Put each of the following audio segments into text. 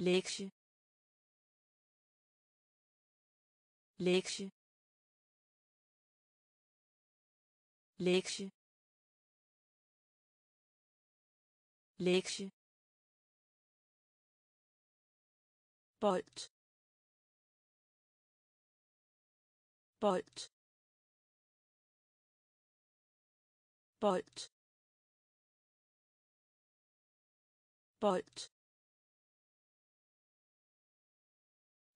lektie lektie lektie lektie bold bold bold bold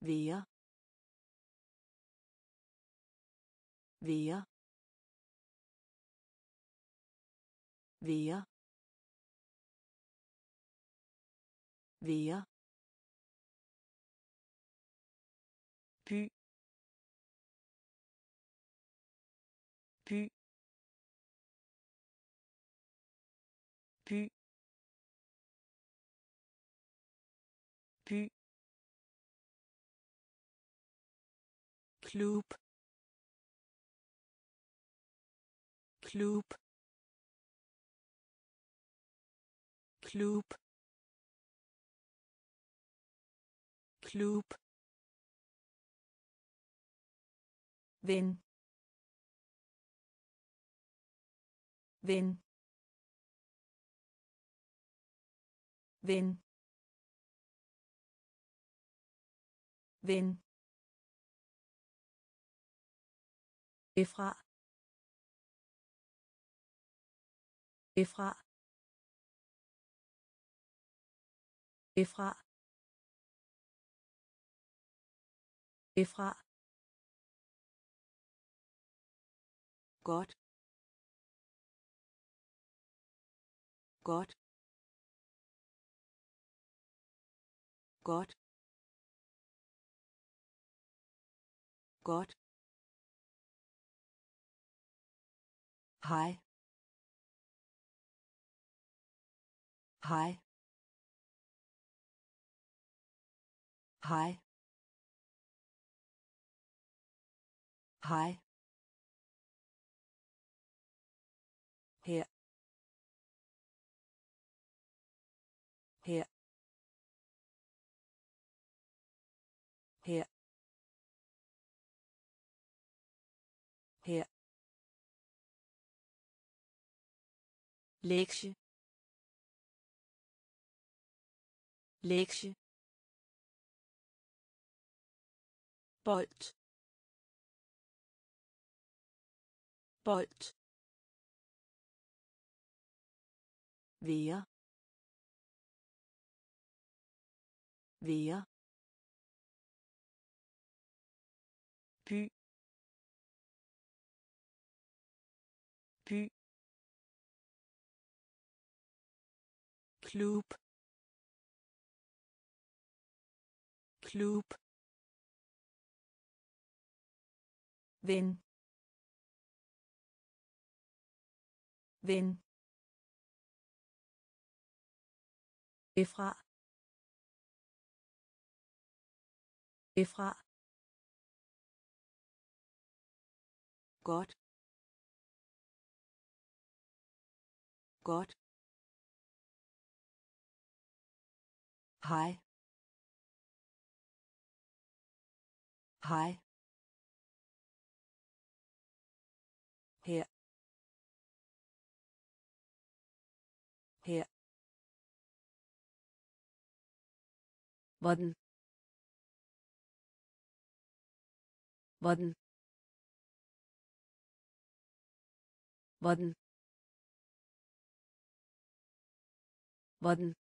Wer? Wer? Wer? Wer? Kloop. Kloop. Kloop. Kloop. Win. Win. Win. Win. Efra. Efra. Efra. Efra. godt godt godt godt Hi. Hi. Hi. Hi. Lektie lektie bold bold Vær. Vær. Klub klub ven ven Efra. Efra. godt godt Hej. Hej. her her hvordan hvordan hvordan hvordan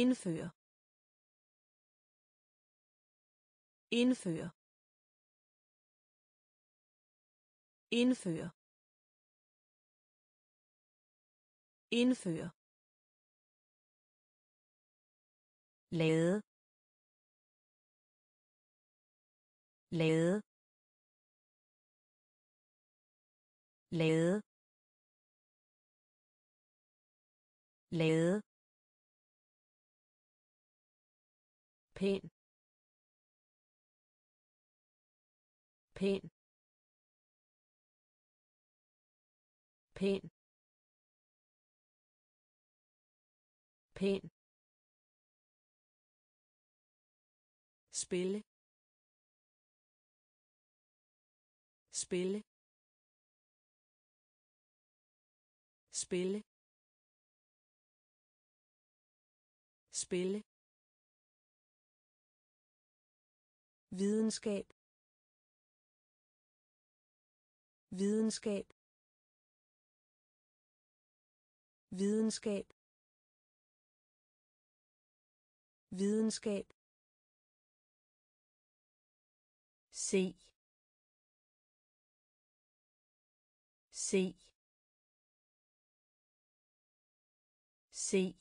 Indføre. Indføre. Indføre. Indføre. Lade. Lade. Lade. Lade. Pæn. Pæn. Pæn. Pæn. Spille. Spille. Spille. Spille. Videnskab. Videnskab. Videnskab. Videnskab. Se se se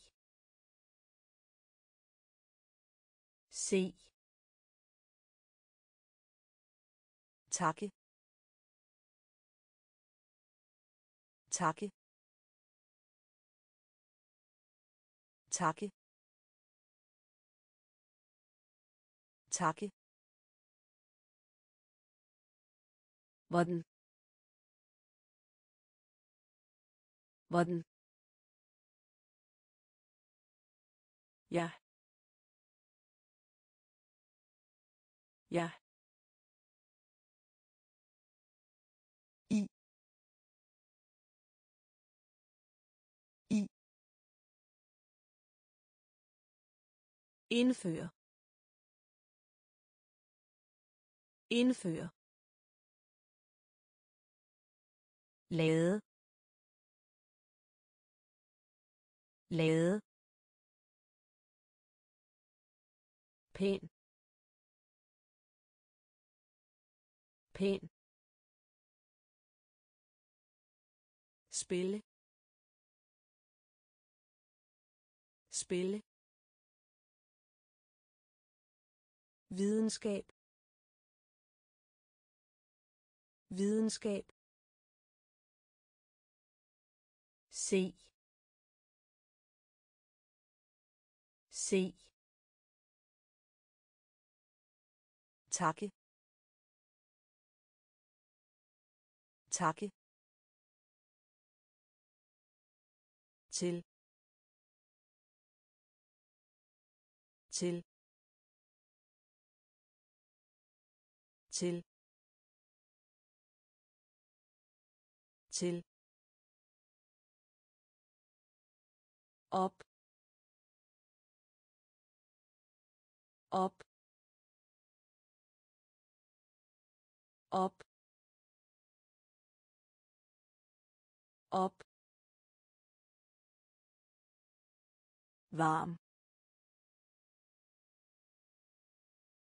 se takke. Takke. Takke. Takke. Hvordan? Hvordan? Ja. Ja. Indføre. Indføre. Lade. Lade. Pæn pæn spille. Spille. Videnskab. Videnskab. Se. Se. Takke. Takke. Til. Til. Til til op op op op varm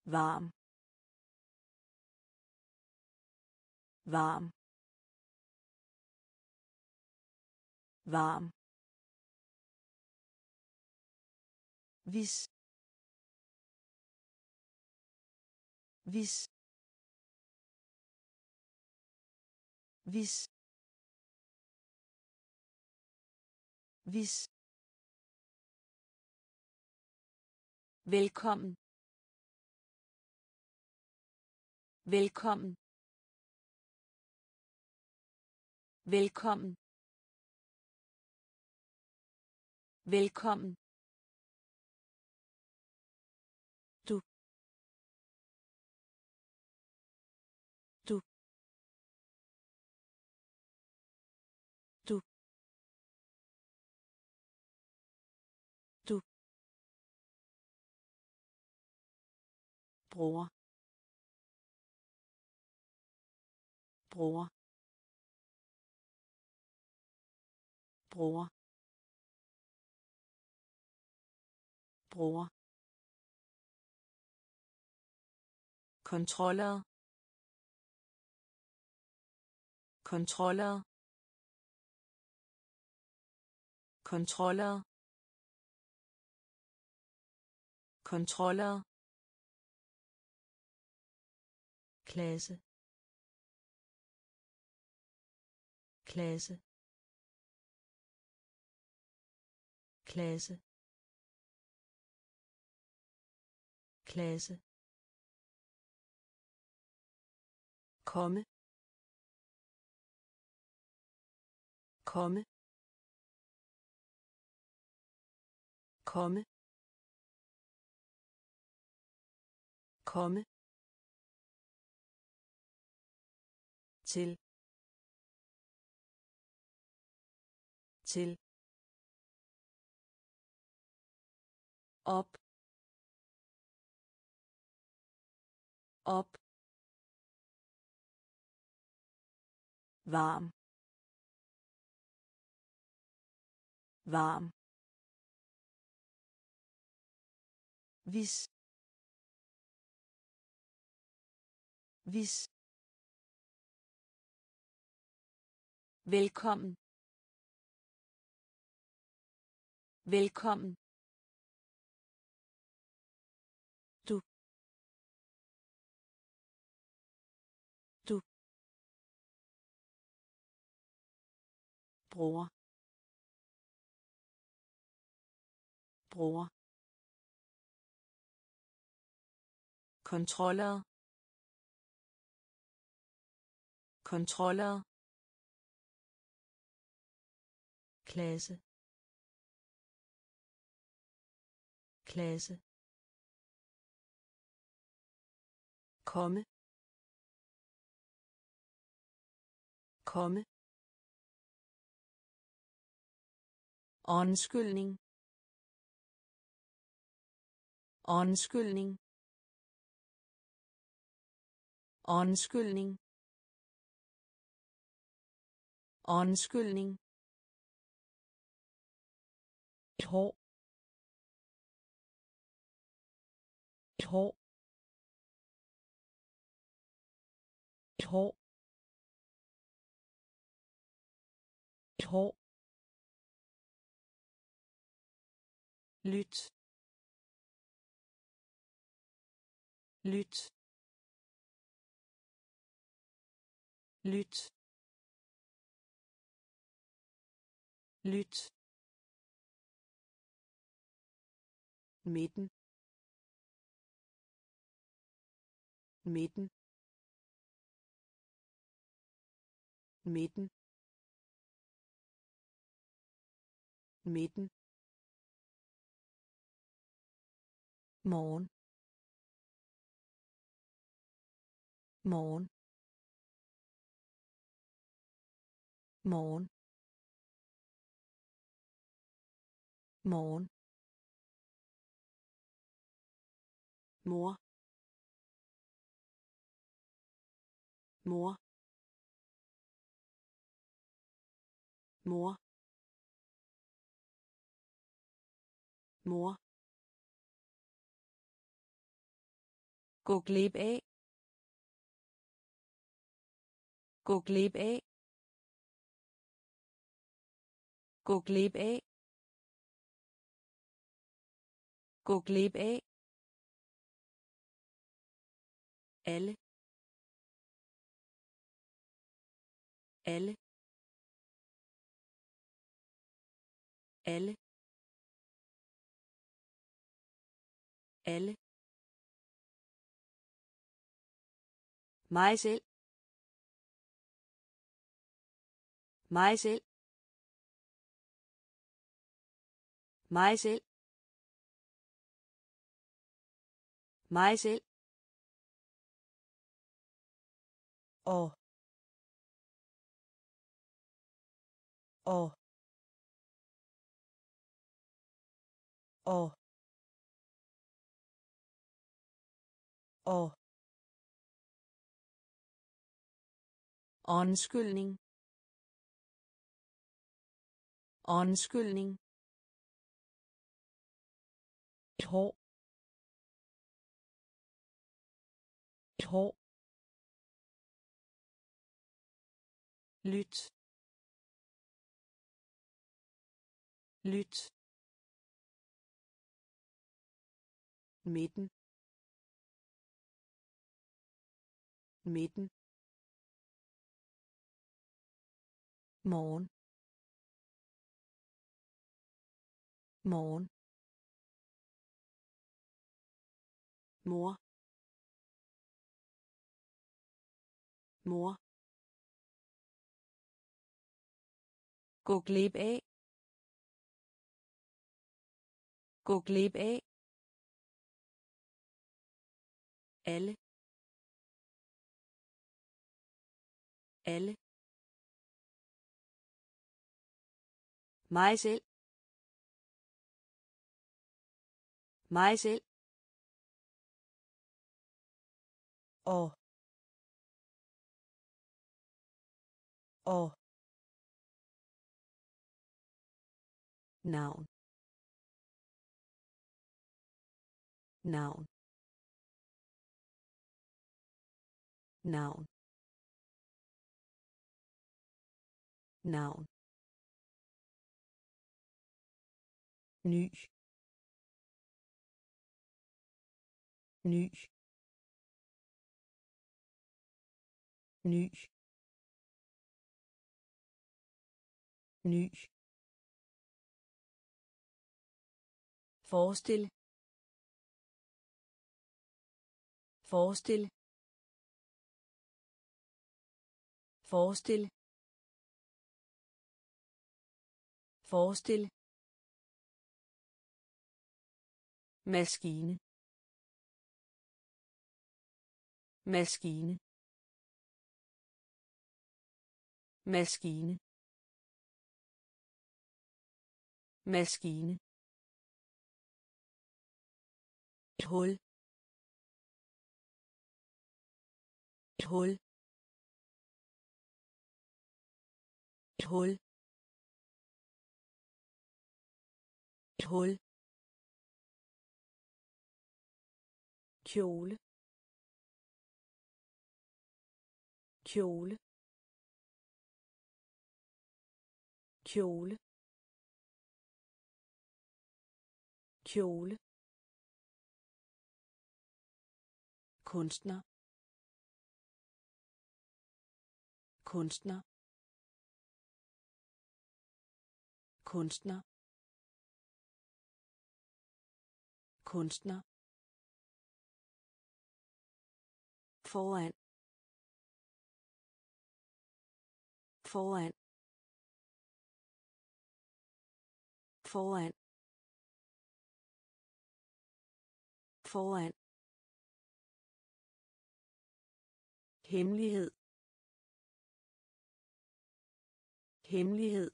varm varm. Varm. Hvis hvis hvis hvis velkommen. Velkommen. Velkommen. Velkommen. Du. Du. Du. Du. Bror. Bror. Bror bror kontroller kontroller kontroller kontroller klasse. Klasse. Klasse klasse komme. Komme. Komme. Komme. Til. Til op op varm varm vis vis velkommen velkommen bror bror kontroller kontroller klasse. Klasse. Komme. Komme. Undskyldning. Undskyldning. Undskyldning. Undskyldning. Et hår. Et hår. Et hår. Et hår lyt. Lyt. Lyt. Lyt. Midten midten midten midten morgen morgen morgen morgen mor mor mor mor gå glip af. Gå glip af. Gå glip af. Gå glip af. Alle. Alle. Alle. Alle mig selv. Mig selv. Mig selv. Mig selv. Og. Og. Og. Og. Undskyldning. Undskyldning. Et hår. Et hår. Lyt. Lyt. Midten. Midten morgen. Morgen. Mor. Mor. Gå glip af. Gå glip af. Alle. Alle. Mig selv. Mig selv. Og. Og. Navn. Navn. Navn. Navn ny. Ny. Ny. Ny. Forestil. Forestil. Forestil. Forestil. Maskine. Maskine. Maskine. Maskine. Et hul. Et hul. Et hul. Et hul. Kjole. Kjole. Kjole. Kjole. Kunstner. Kunstner. Kunstner. Kunstner. Foran. Foran. Foran. Foran. Hemmelighed. Hemmelighed.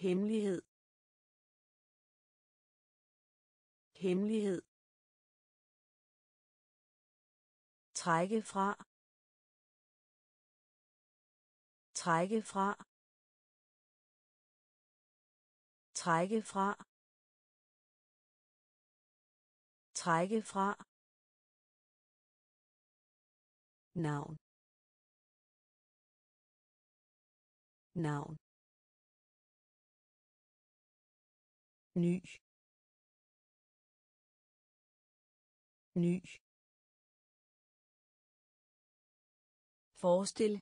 Hemmelighed. Hemmelighed. Trække fra. Trække fra. Trække fra. Trække fra. Navn. Navn. Ny. Ny. Forestil.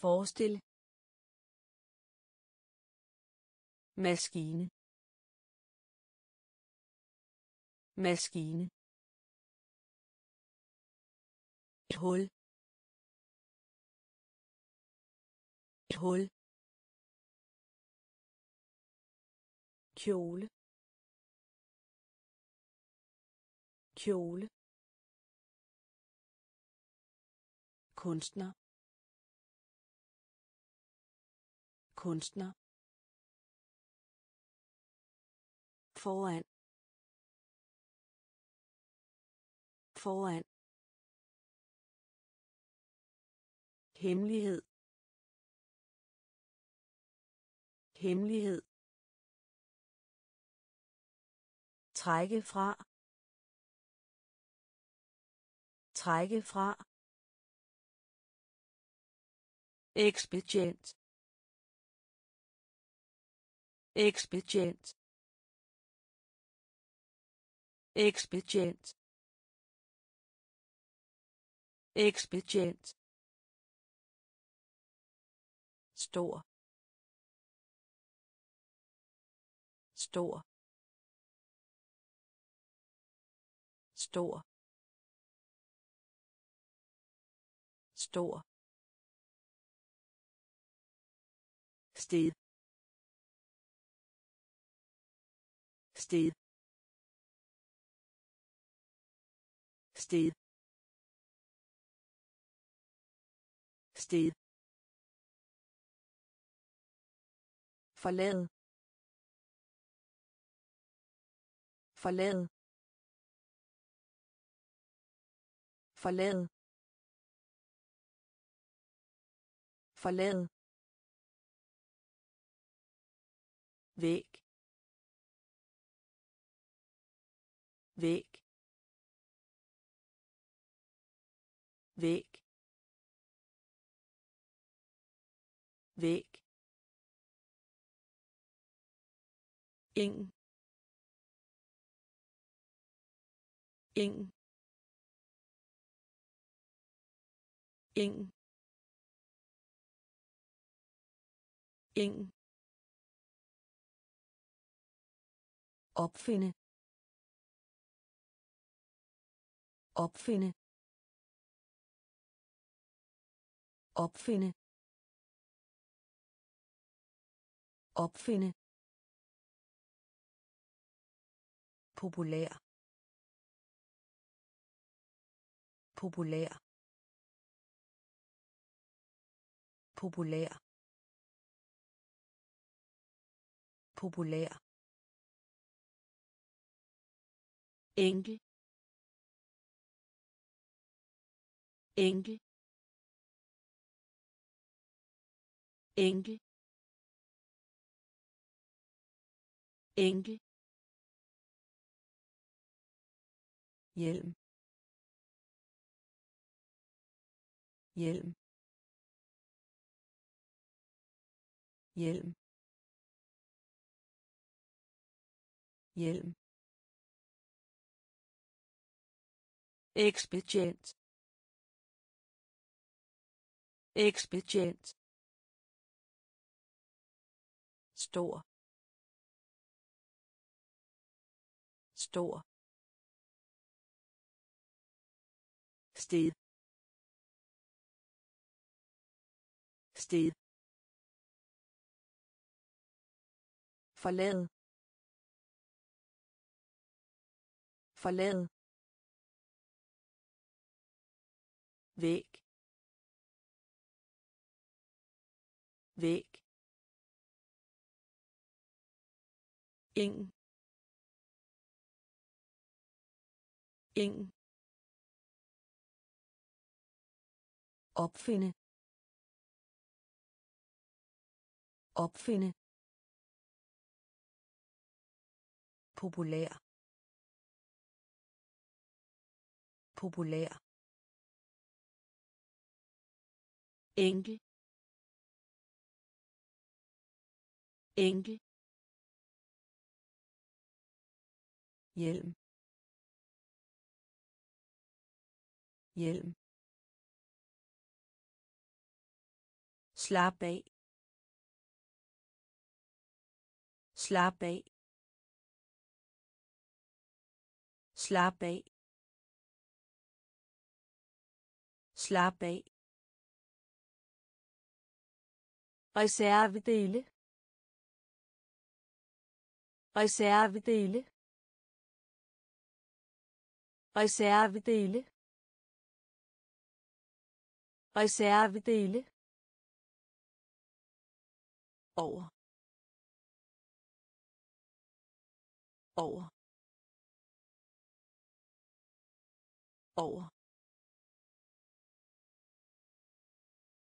Forestil. Maskine. Maskine. Et hul. Et hul. Kjole. Kjole. Kunstner. Kunstner. Foran. Foran. Hemmelighed. Hemmelighed. Trække fra. Trække fra. Ekspedient ekspedient ekspedient ekspedient. Stor. Stor. Stor. Stor. Sted. Sted. Sted. Sted. Forlade. Forlade. Forlade. Forlade. Væg. Væg. Væg. Væg. Ing ing ing ing opfinde opfinde opfinde opfinde. Populær populær. Populær populær. Enkel. Enkel. Enkel. Enkel. Hjelm. Hjelm. Hjelm. Hjelm. Ekspedient ekspedient stor stor sted sted forlade forlade væg. Væg. Ingen ingen opfinde. Opfinde. Populær. Populær. Enkel. Enkel. Hjelm. Hjelm. Slap af. Slap af. Slap af. Slap af. Reservedele. Reservedele. Reservedele. Reservedele. Over. Over. Over.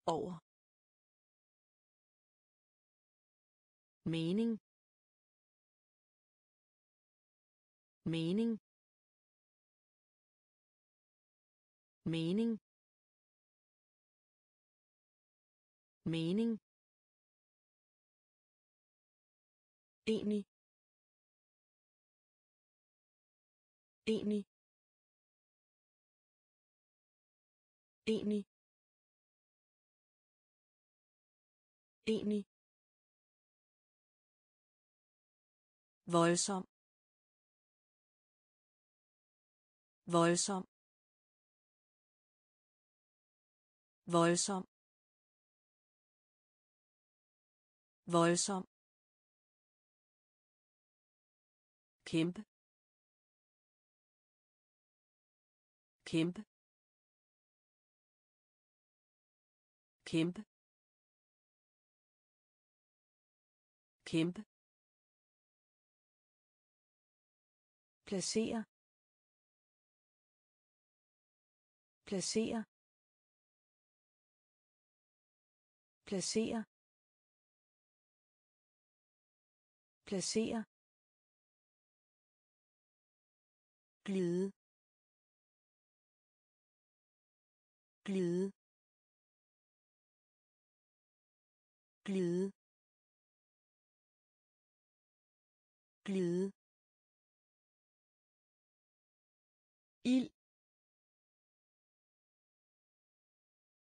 Over. Mening. Mening. Mening. Mening. Enig. Enig. Enig. Enig. Voldsom. Voldsom. Voldsom. Voldsom. Kæmpe kæmpe kæmpe kæmpe placere placere placere placere glide glide glide glide Il.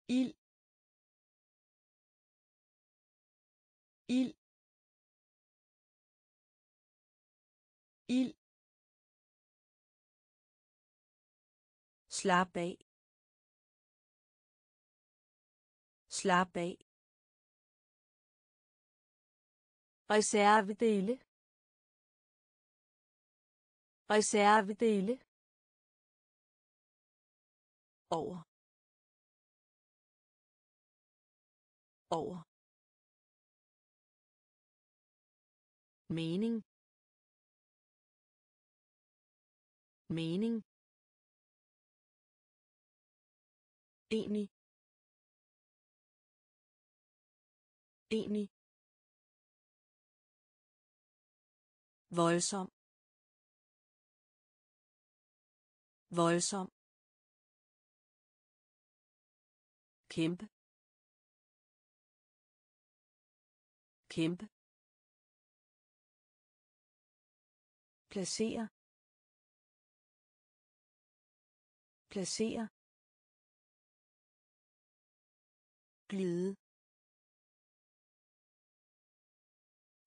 Il. Il. Il. Slap af. Slap af. Reservedele. Reservedele. Over. Over. Mening. Mening. enig enig voldsom voldsom kæmpe. Kæmpe. Placere. Placere. Glide.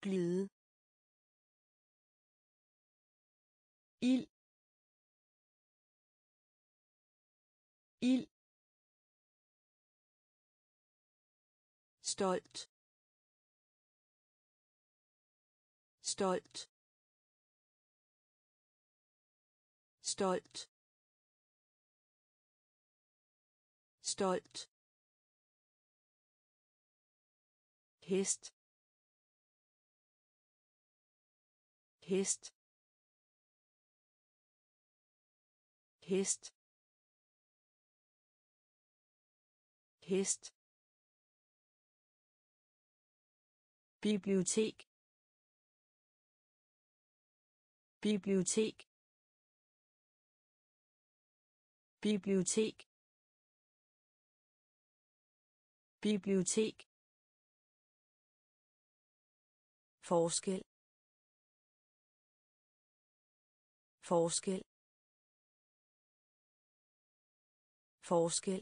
Glide. Ild. Ild. Stolt. Stolt. Stolt. Stolt. Hest hest hest hest bibliotek. Bibliotek. Bibliotek. Bibliotek. Forskel. Forskel. Forskel.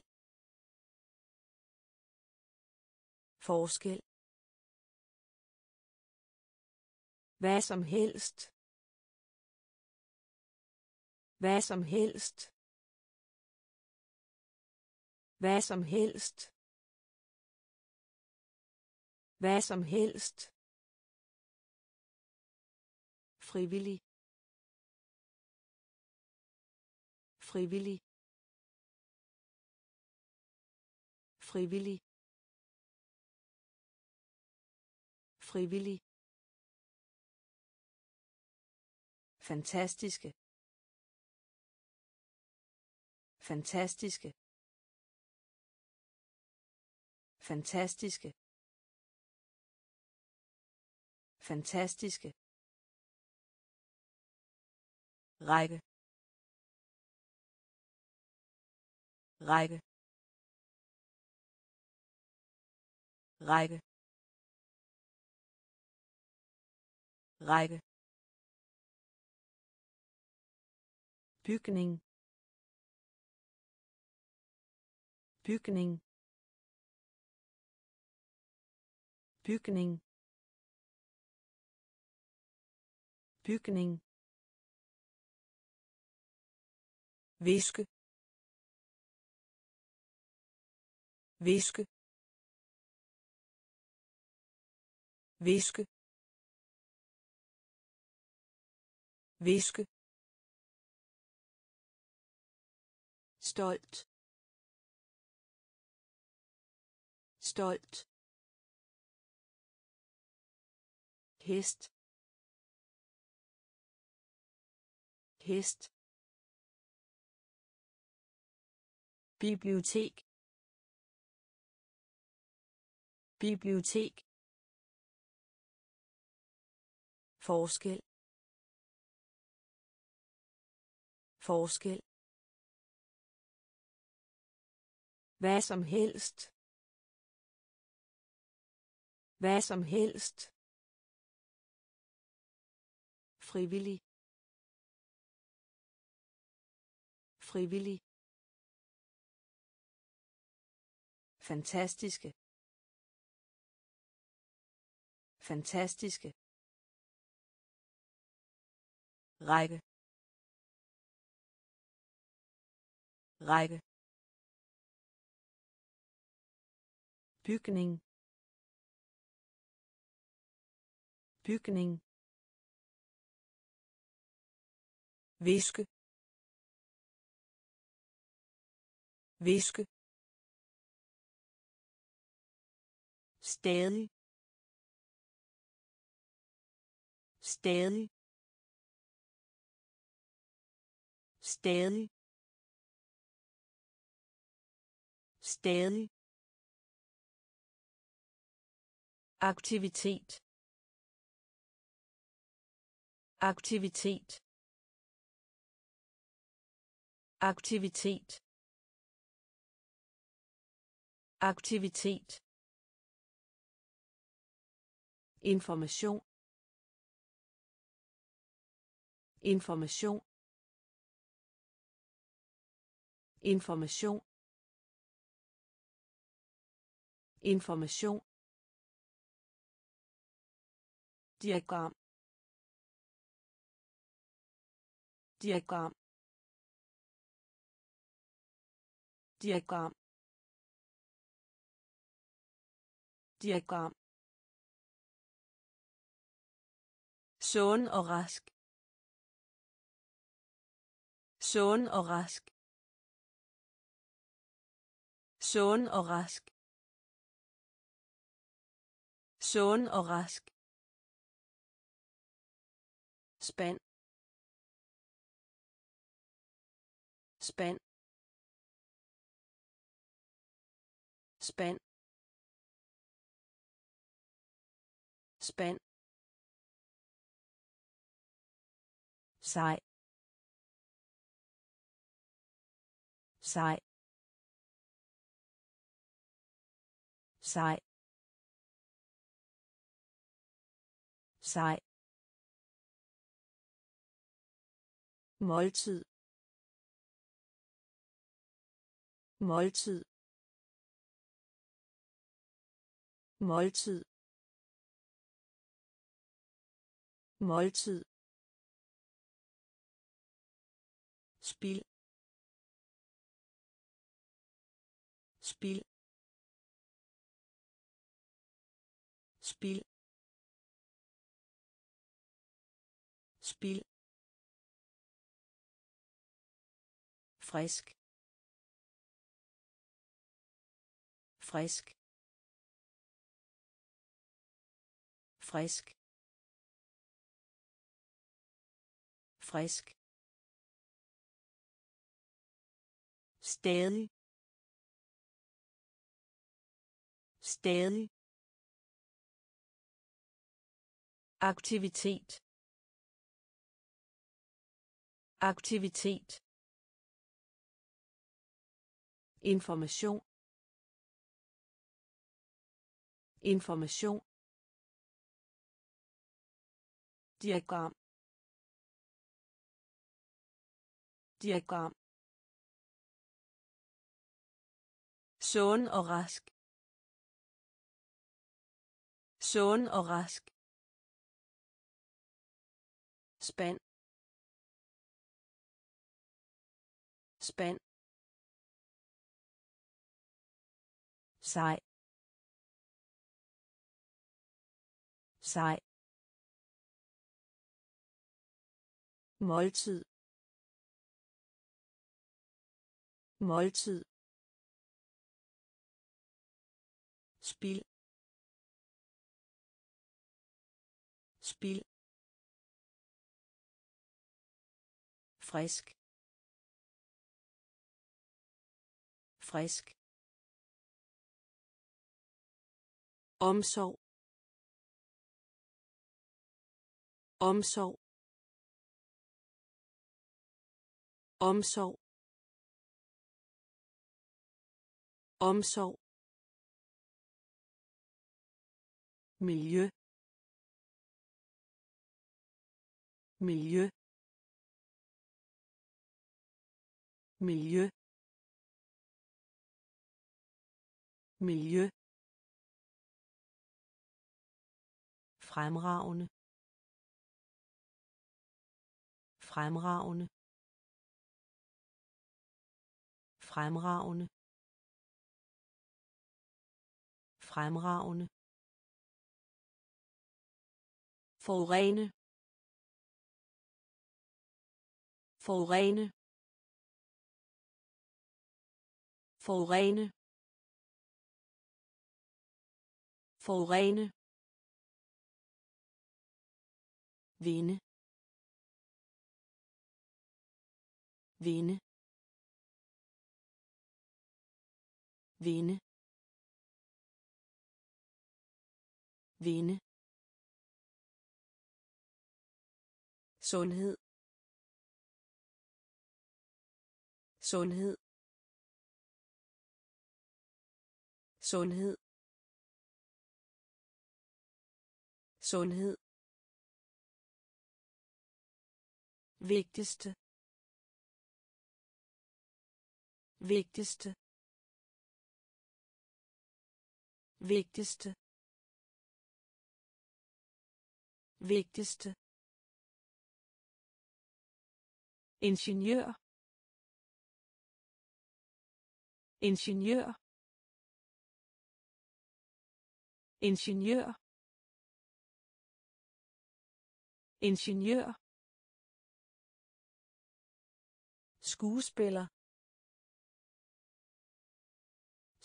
Forskel. Hvad som helst. Hvad som helst. Hvad som helst. Hvad som helst. Frivillig. Frivillig. Frivillig. Frivillig. Fantastiske. Fantastiske. Fantastiske. Fantastiske. Række. Række. Række. Række. Bygning. Bygning. Bygning. Bygning. Viske viske viske viske stolt. Stolt. Hest. Hest. Bibliotek. Bibliotek. Forskel. Forskel. Hvad som helst. Hvad som helst. Frivillig. Frivillig. Fantastiske. Fantastiske. Række. Række. Bygning. Bygning. Viske viske stadig. Stadig. Stadig. Stadig. Aktivitet. Aktivitet. Aktivitet. Aktivitet. Information. Information. Information. Information. Diagram diagram diagram diagram sund og rask. Sund og rask. Sund og rask. Sund og rask spand spand spand spand sej sej sej sej måltid. Måltid. Måltid. Måltid. Spil. Spil. Spil. Spil. Frisk. Frisk. Frisk. Frisk. Stadig stadig aktivitet. Aktivitet information. Information. Diagram. Diagram. Sund og rask. Sund og rask. Spand. Spand. Sej. Sej. Måltid. Måltid. Spil. Spil. Frisk. Frisk. Omsorg. Omsorg. Omsorg. Omsorg. Miljø. Miljø. Miljø. Miljø. Fremragende. Fremragende. Fremragende. Fremragende. Forurene. Forurene. Forurene. Forurene. Vinde. Vinde. Vinde. Vinde. Sundhed. Sundhed. Sundhed. Sundhed. Vigtigste vigtigste vigtigste vigtigste. Ingeniør. Ingeniør. Ingeniør. Ingeniør. Skuespiller.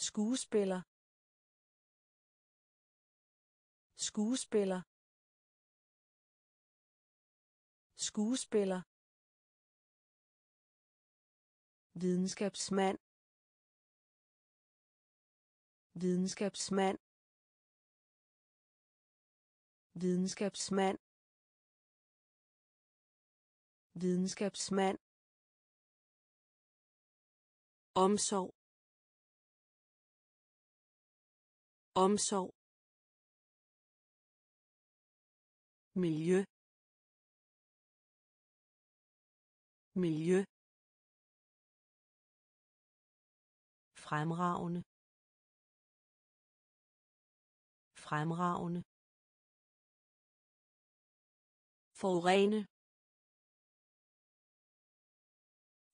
Skuespiller. Skuespiller. Skuespiller. Videnskabsmand. Videnskabsmand. Videnskabsmand. Videnskabsmand omsorg. Omsorg. Miljø. Miljø. Fremragende. Fremragende. Forurene.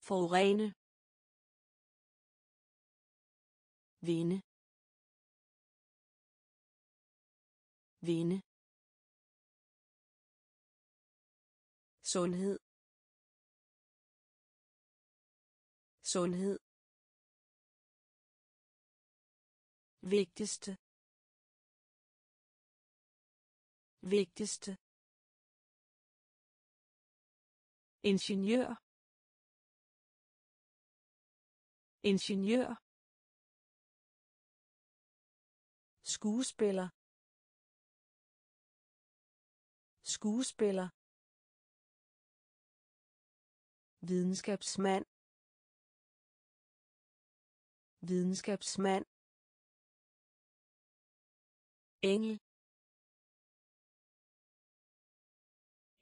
Forurene. Vinde. Vinde. Sundhed. Sundhed. Vigtigste. Vigtigste. Ingeniør. Ingeniør. Skuespiller. Skuespiller. Videnskabsmand. Videnskabsmand. Engel.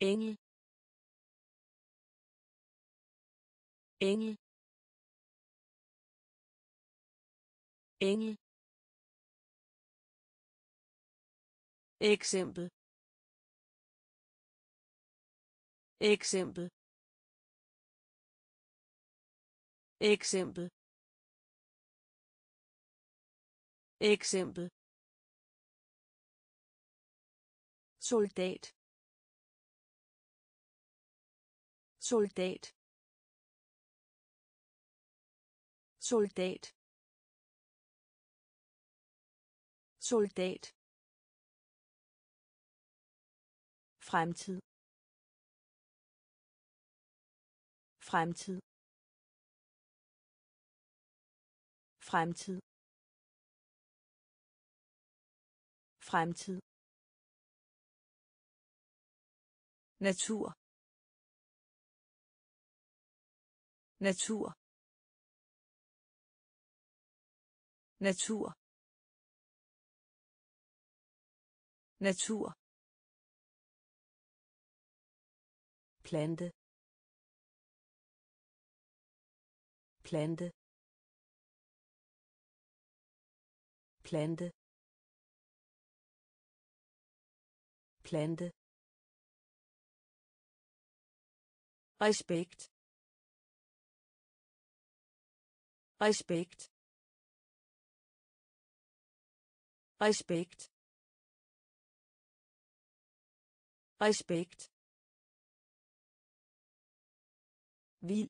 Engel. Engel. Engel. Eksempel. Eksempel. Eksempel. Eksempel. Soldat. Soldat. Soldat. Soldat. Fremtid. Fremtid. Fremtid. Fremtid. Natur. Natur. Natur. Natur. Plante. Plante. Plante. Plante. Respekt respekt respekt respekt vild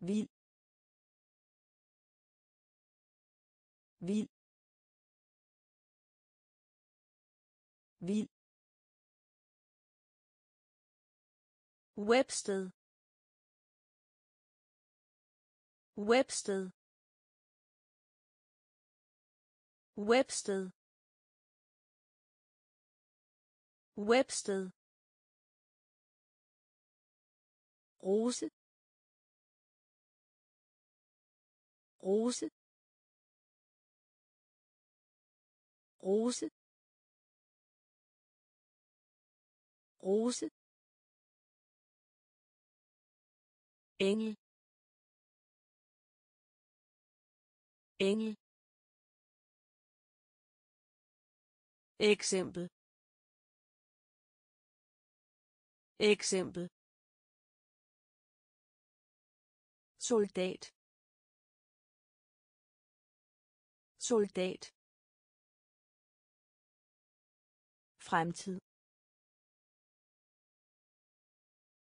vild vild vild Websted. Websted. Websted. Websted. Rose. Rose. Rose. Rose. engel engel eksempel eksempel soldat. Soldat. Fremtid.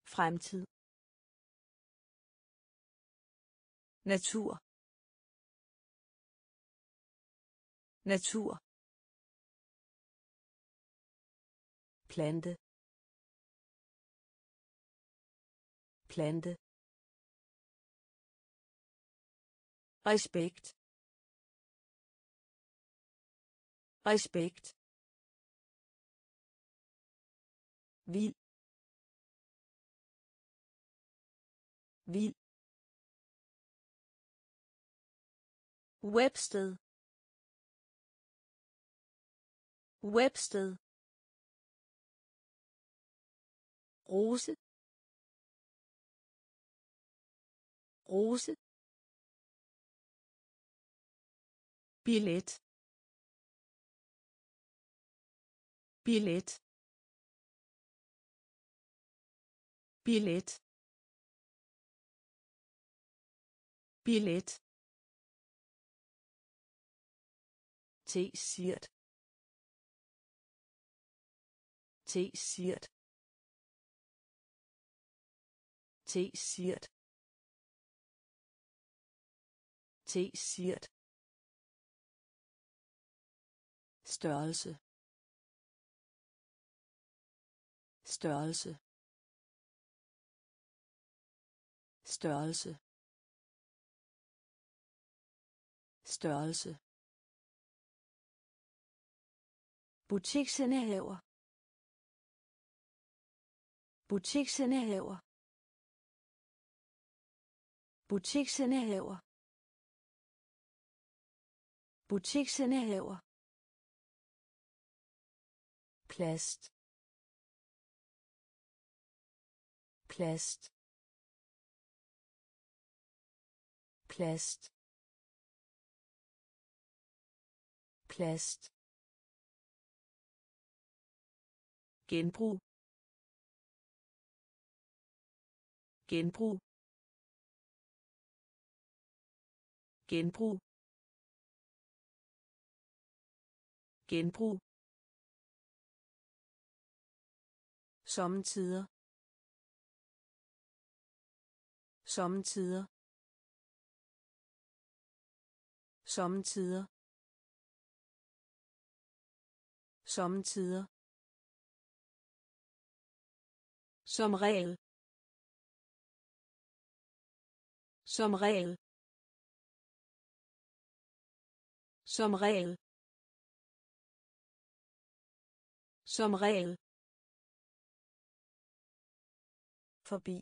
Fremtid. Natur. Natur. Plante. Plante. Respekt respekt vild vild Websted. Websted. Rose. Rose. Billet billet billet billet T-shirt. T-shirt. T-shirt. T-shirt. Størrelse. Størrelse. Størrelse. Størrelse. Butiksindehaver butiksindehaver butiksindehaver Butiksindehaver. Plast. Plast. Plast. Plast. genbrug genbrug genbrug genbrug sommetider. Sommetider. Sommetider. Sommetider. Som regel. Som regel. Som regel. Som regel. Forbi.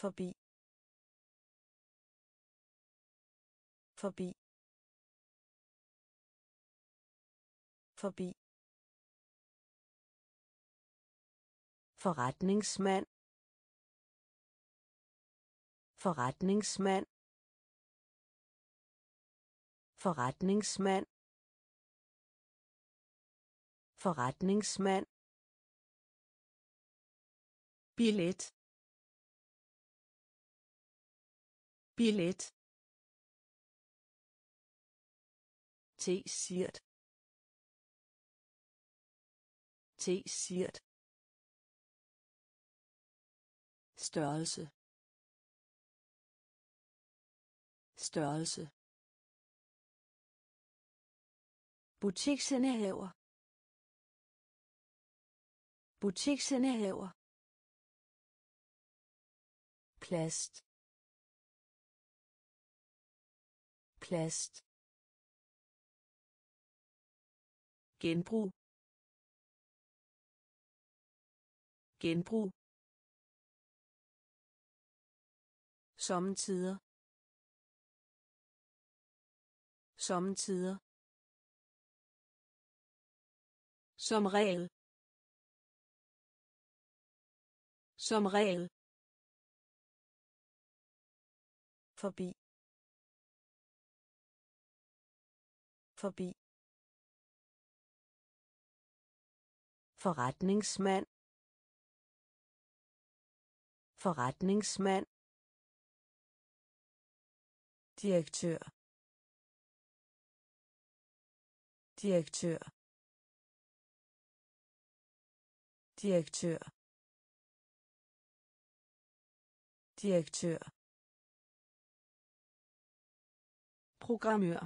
Forbi. Forbi. Forbi. Forretningsmand. Forretningsmand. Forretningsmand. Forretningsmand billet. Billet. T-shirt. T-shirt. Størrelse. Størrelse. Butiksindehaver butiksindehaver plast. Plast. Genbrug. Genbrug. Sommetider. Sommetider. Som regel. Som regel. Forbi. Forbi. Forretningsmand. Forretningsmand. Direktør. Direktør. Direktør. Direktør. Programmør.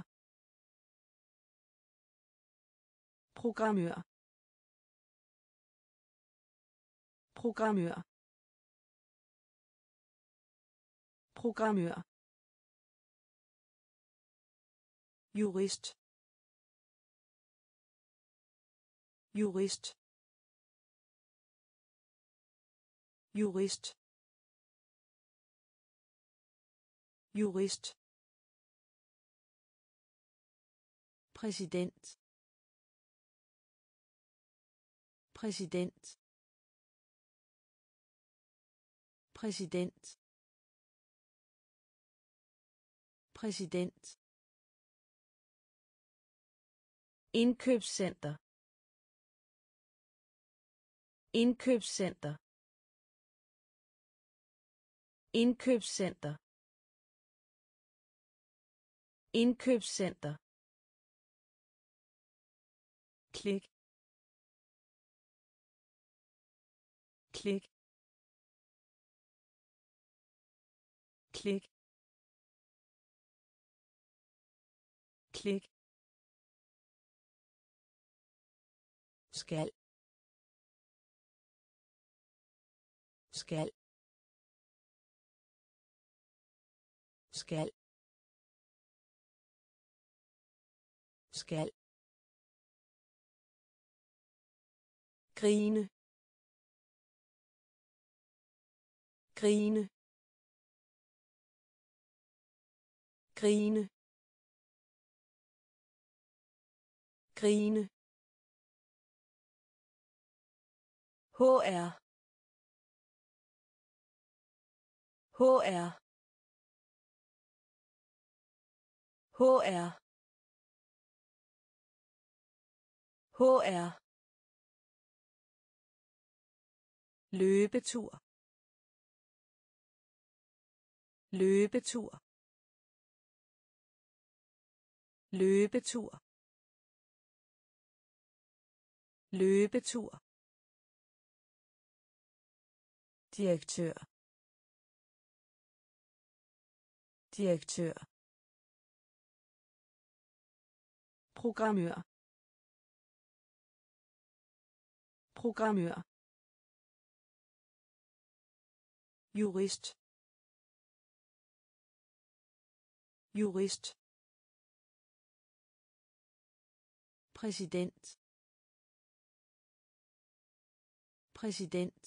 Programmør. Programmør. Programmør. Jurist. Jurist. Jurist. Jurist. Præsident. Præsident. Præsident. Præsident. Indkøbscenter. Indkøbscenter. Indkøbscenter. Indkøbscenter klik. Klik. Klik. Klik. Skal. Skal. Skal. Skal. Grine. Grine. Grine. Grine. HR HR HR HR løbetur. Løbetur. Løbetur. Løbetur. Direktør. Direktør. Programmør. Programmør. Jurist. Jurist. Præsident. Præsident.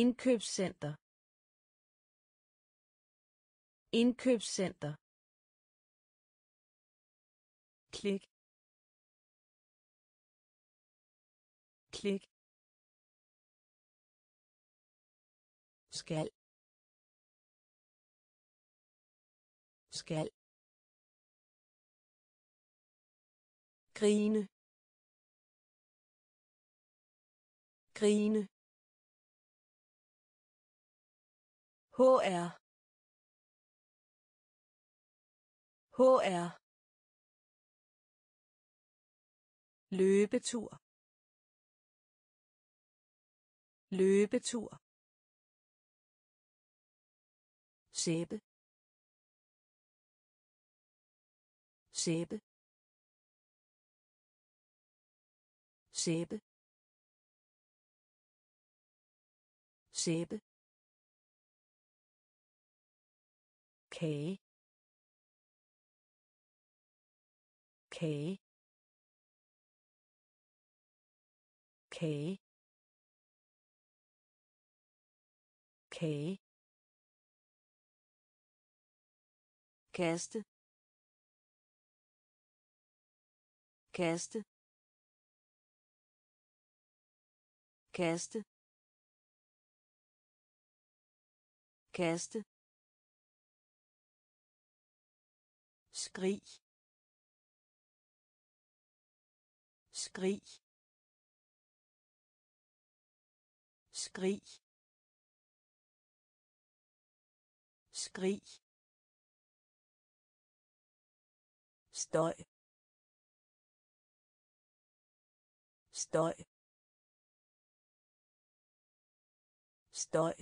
Indkøbscenter. Indkøbscenter. Klik. Klik. Skal. Skal. Grine. Grine. HR HR løbetur. Løbetur. Sæbe sæbe sæbe sæbe kage kage kage kage kaste kaste kaste kaste. Skrig. Skrig. Skrig. Skrig. Støj. Støj. Støj.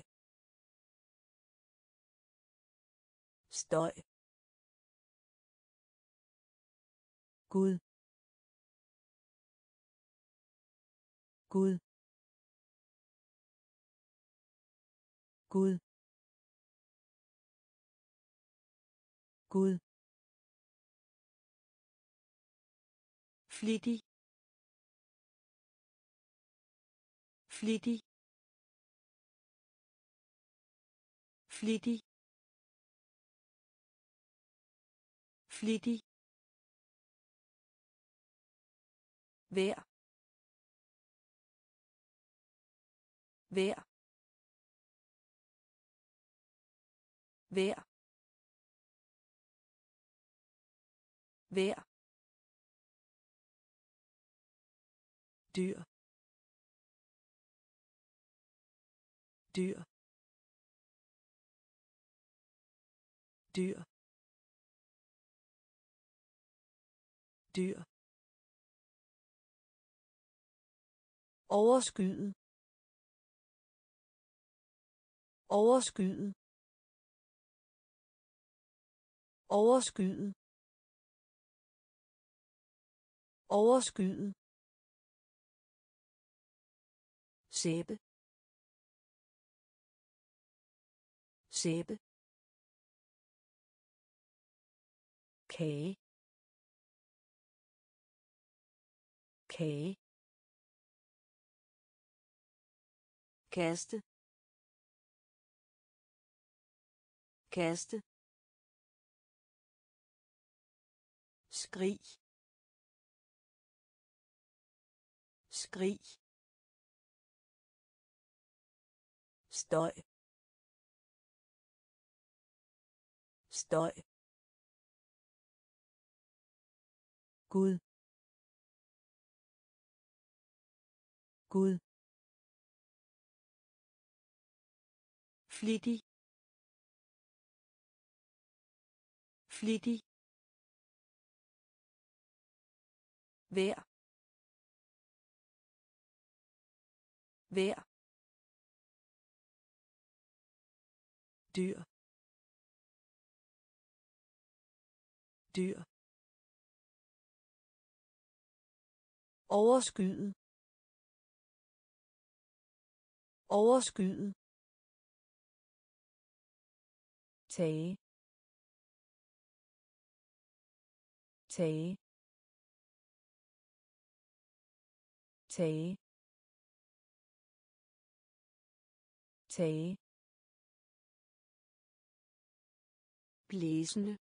Støj. Gud. Gud. Gud. Gud. Flittig. Flittig. Flittig. Flittig. Vær vær vær vær dyr. Dyr. Dyr. Dyr. Overskyet overskyet overskyet overskyet sæbe. Sæbe. Kage. Kage. Kaste. Kaste. Skrig. Skrig. Støj. Støj. Gud. Gud. Flittig. Flittig. Vær. Vær. Dyr. Dyr. Overskyet overskyet tage. Tage. Tage. Tage. Blæsende.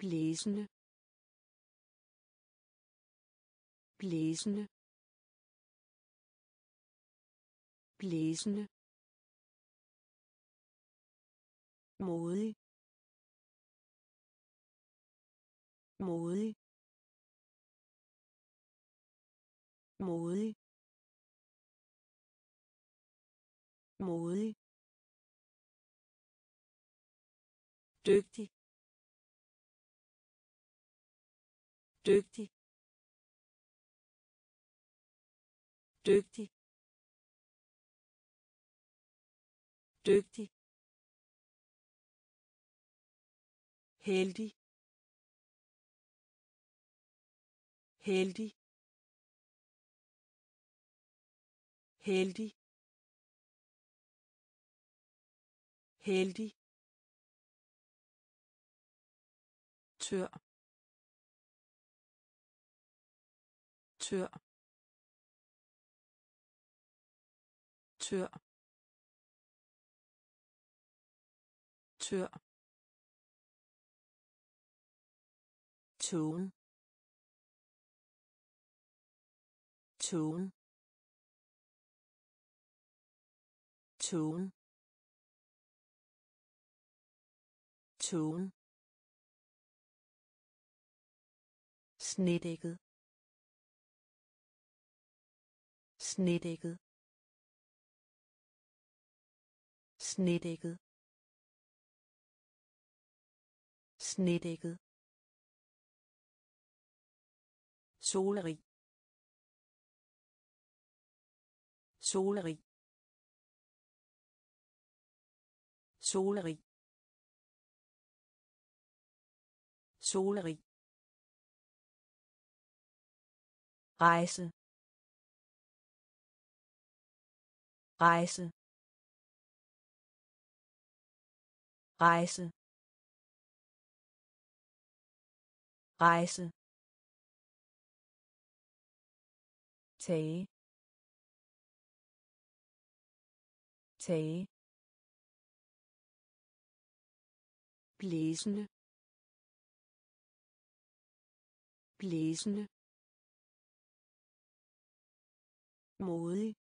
Blæsende. Blæsende. Blæsende. Modig. Modig. Modig. Modig. Dygtig. Dygtig. Dygtig. Dygtig. Heldig. Heldig. Heldig. Heldig. Tør. Tør. Tør. Tør. Tone. Tone. Tone. Tone. Snedækket. Snedækket. Snedækket. Snedækket. Solerig solerig solerig solerig rejse. Rejse. Rejse. Rejse. Tage. Tage. Blæsende. Blæsende. Modig.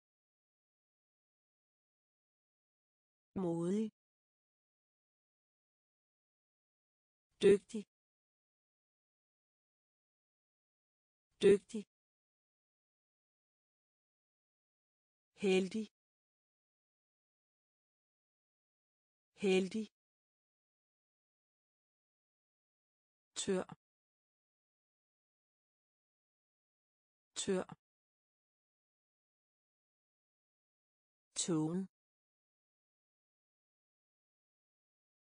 Modig. Dygtig. Dygtig. Heldig. Heldig. Tør. Tør. Tone.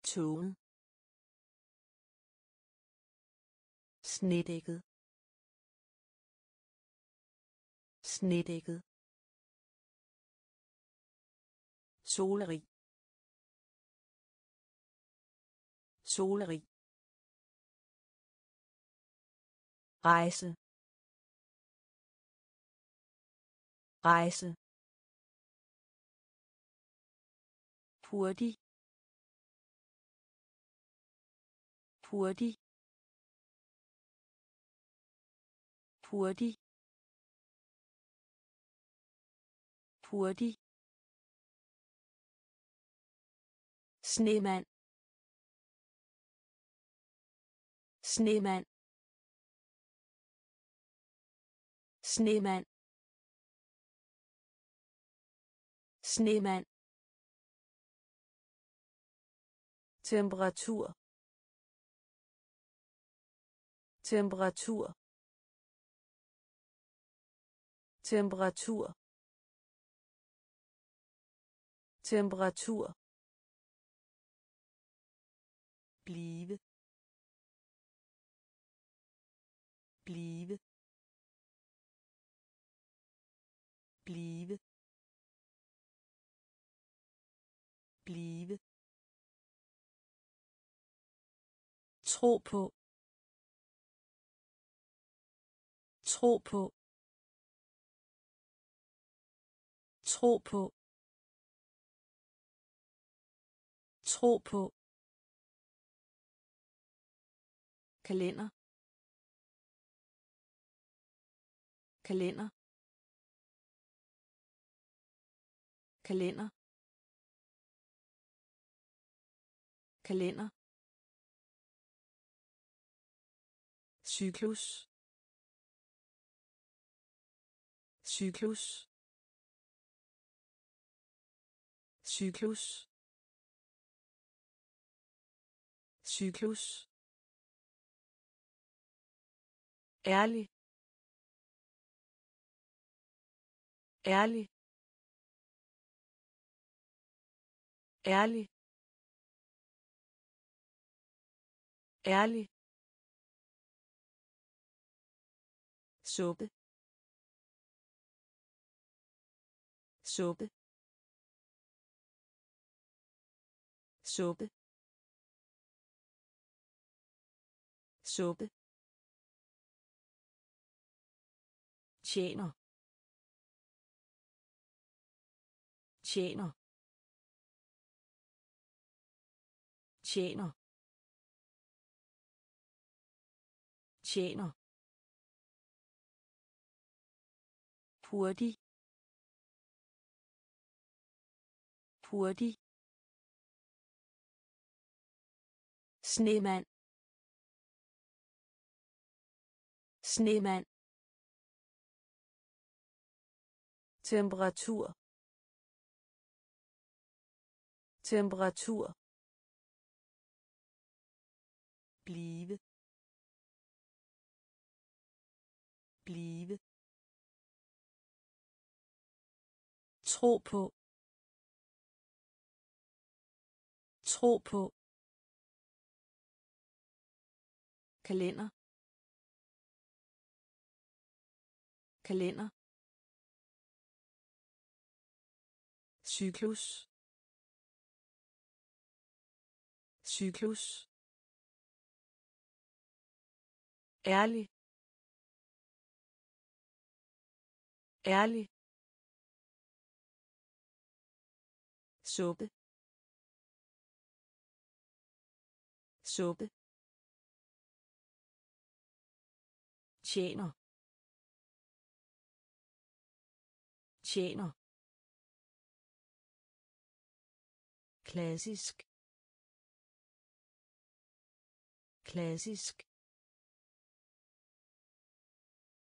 Tone. Snedækket. Snedækket. Solrig. Solrig. Rejse. Rejse. Hurtig. Hurtig. Hurtig. Hurtig. Snemand. Snemand. Snemand. Snemand. Temperatur. Temperatur. Temperatur. Temperatur. Blive. Blive. Blive. Blive. Tro på. Tro på. Tro på. Tro på. Kalender. Kalender. Kalender. Kalender. Cyklus. Cyklus. Cyklus. Cyklus. Ærlig. Ærlig. Ærlig. Ærlig. Suppe. Suppe. Suppe. Suppe. Tjener. Tjener. Tjener. Tjener. Hurtig. Hurtig. Snemand. Snemand. Temperatur. Temperatur. Blive. Blive. Tro på. Tro på. Kalender. Kalender. Cyklus. Cyklus. Ærlig. Ærlig. Suppe. Suppe. Tjener. Tjener. Klassisk. Klassisk.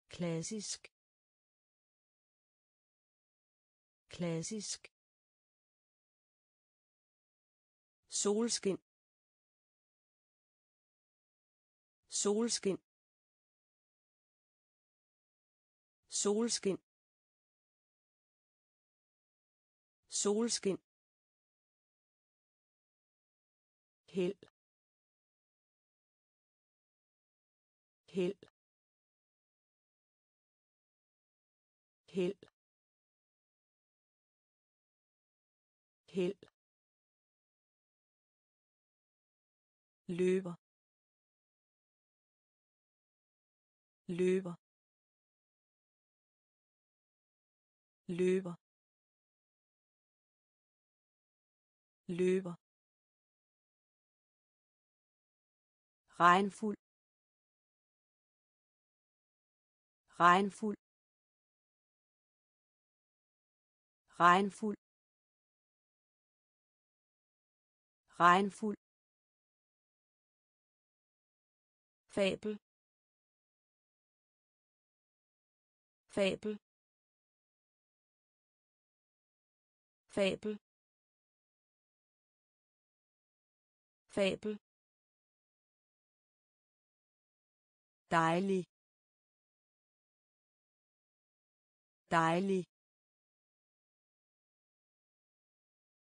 Klassisk. Klassisk. Solskin. Solskin. Solskin. Solskin. Held held held held løber. Løber. Løber. Løber. Regnfuld. Regnfuld. Regnfuld. Regnfuld. Fabel. Fabel. Fabel. Fabel. Dejlig. Dejlig.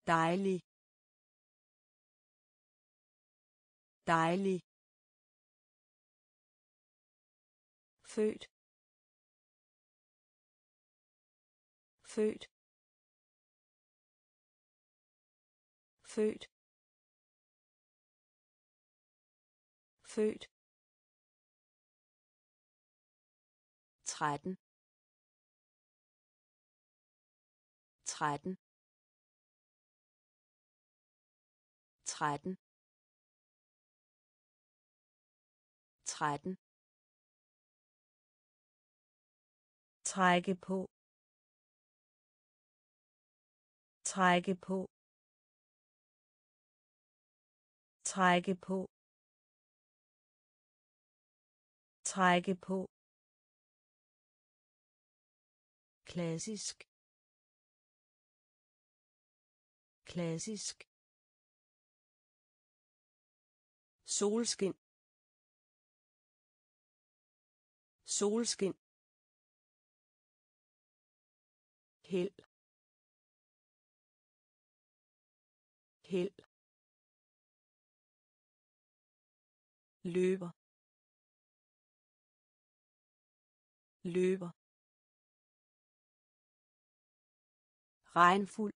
Dejlig. Dejlig. Født. Født. Født. Født. 13 13 13 13 trække på. Trække på. Trække på. Trække på. Klassisk. Klassisk. Solskin. Solskin. Held. Held. Løber. Løber. Regnfuld.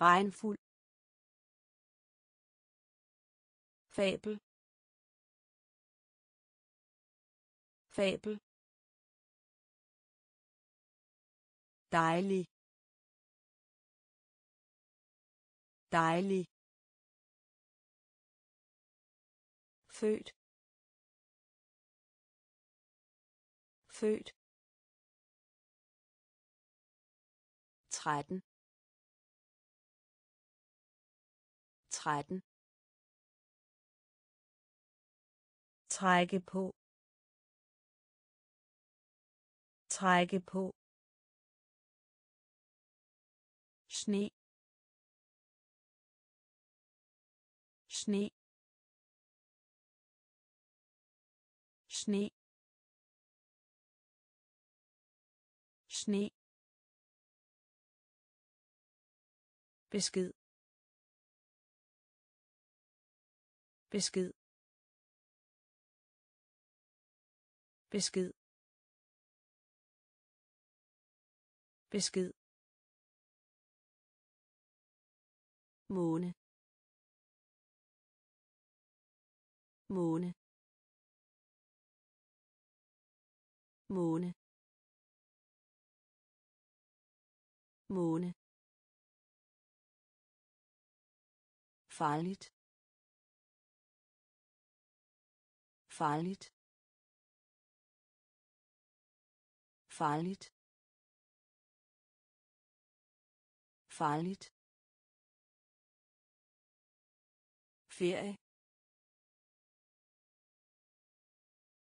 Regnfuld. Fabel. Fabel. Dejlig. Dejlig. Født. Født. 13. 13. trække på trække på sne. Sne. Sne. Sne. Besked. Besked. Besked. Besked. Måne måne måne måne farligt farligt farligt farligt ferie.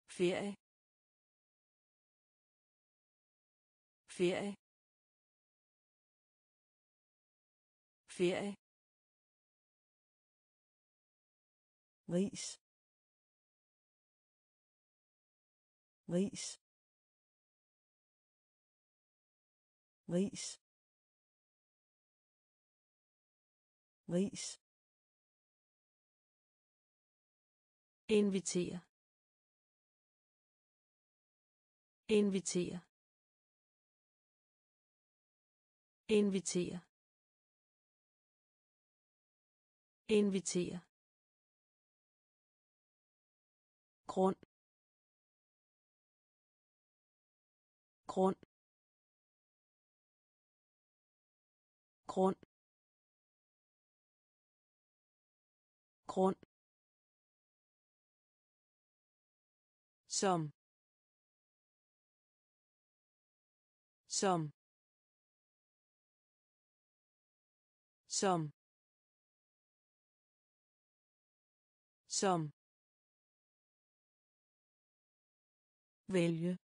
Ferie. Ferie. Ferie. Ris ris ris ris invitere. Invitere. Invitere. Invitere. Grund. Grund. Grund. Grund. Som. Som. Som. Som. Vælge.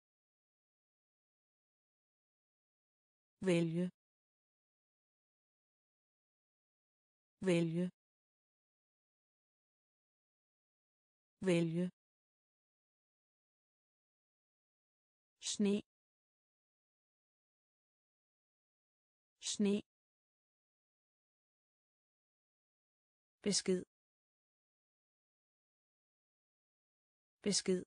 Vælge. Vælge. Vælge. Sne. Sne. Besked. Besked.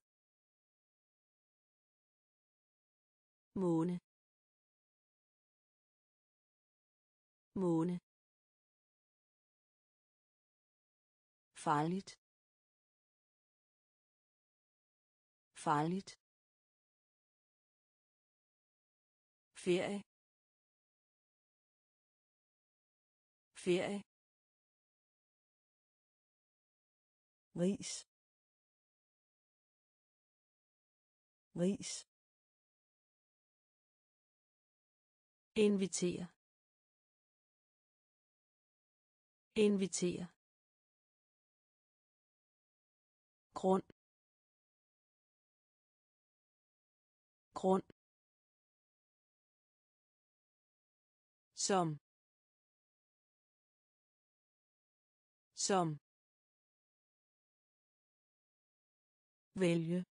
Måne. Måne. Farligt. Farligt. Ferie. Ferie. Ris. Ris. Invitere. Invitere. Grund. Grund som. Som. Vælge.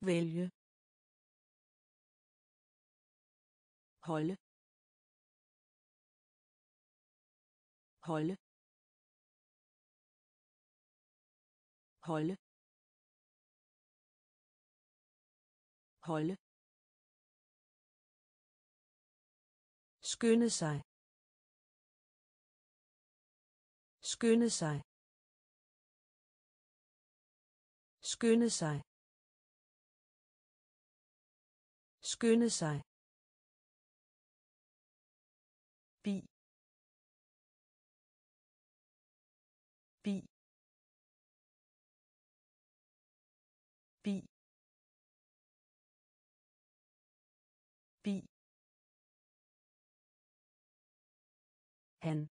Vælge. Holde. Holde. Holde. Holde. Skynde sig. Skynde sig. Skynde sig. Skynde sig. Han.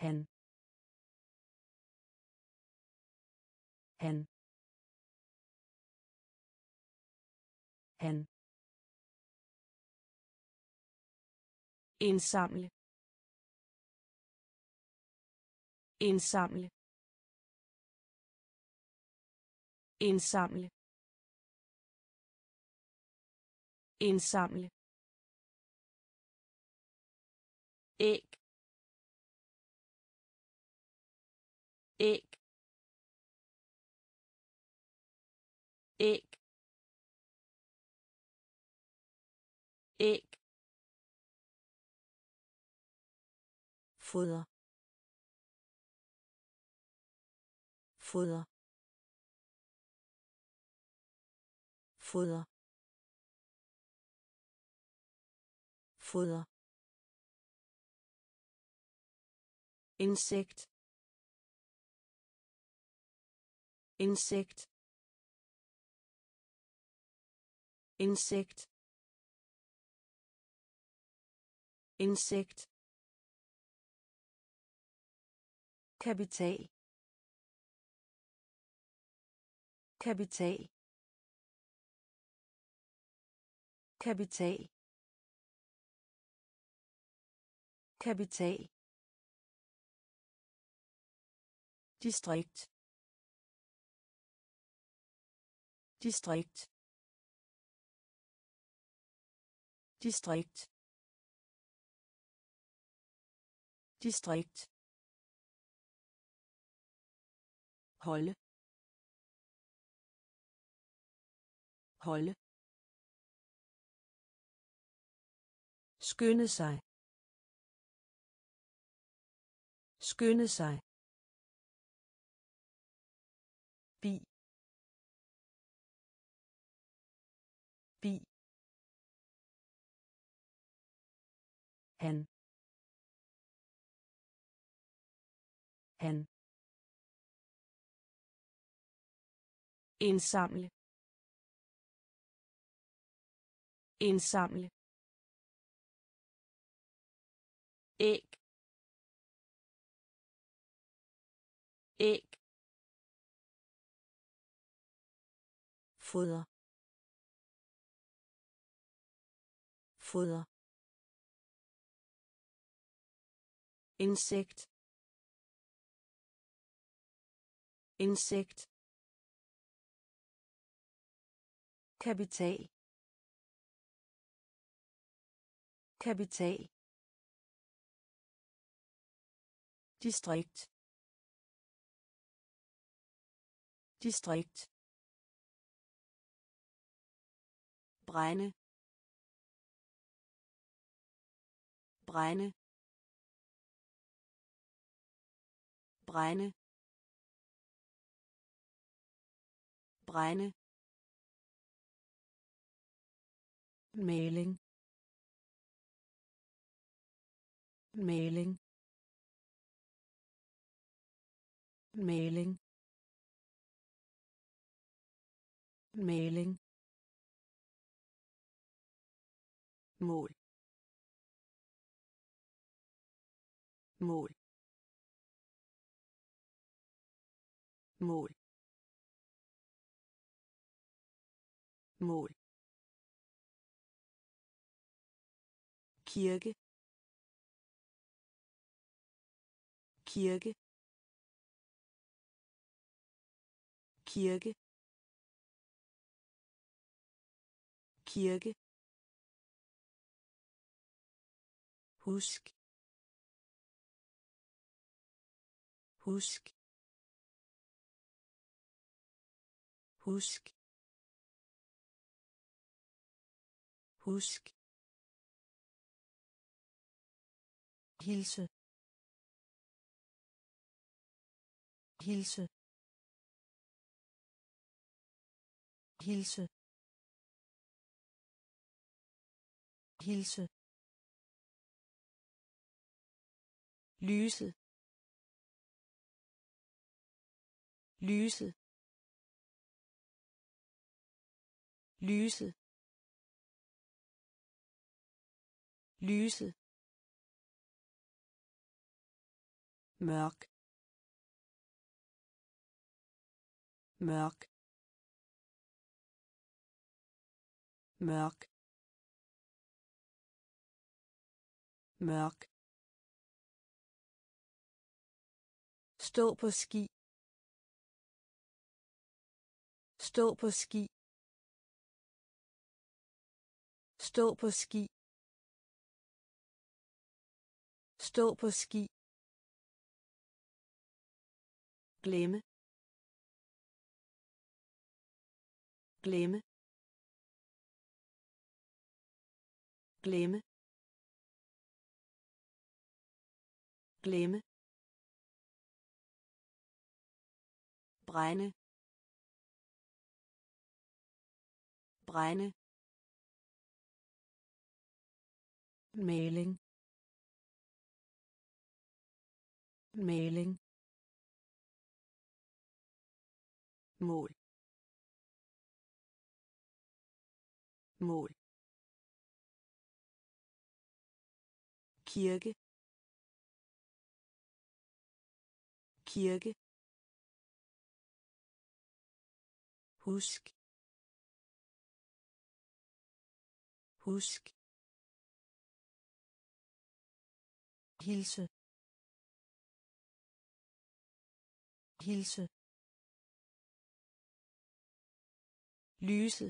Han. Han. Han. Indsamle. Indsamle. Indsamle. Indsamle. Æg æg æg æg foder foder foder foder insekt. Insekt. Insekt. Insekt. Kapital. Kapital. Kapital. Kapital distrikt. Distrikt. Distrikt. Distrikt. Holde. Holde. Skynde sig. Skynde sig. Han. Han. Indsamle. Indsamle. Æg. Æg. Foder. Foder. Insekt. Insekt. Kapital. Kapital. Distrikt. Distrikt. Brænde. Brænde. Brænde brænde maling maling maling maling mål. Mål. Mål. Mål. Kirke. Kirke. Kirke. Kirke. Husk. Husk. Husk. Husk. Hilse. Hilse. Hilse. Hilse. Lyset lyse. Lyse. Lyse. Mørk. Mørk. Mørk. Mørk. Stå på ski. Stå på ski. Stå på ski. Stå på ski. Glemme. Glemme. Glemme. Glemme. Brænde. Brænde. Maling. Maling. Mål. Mål. Kirke. Kirke. Husk. Husk. Hilse. Hilse. Lyse.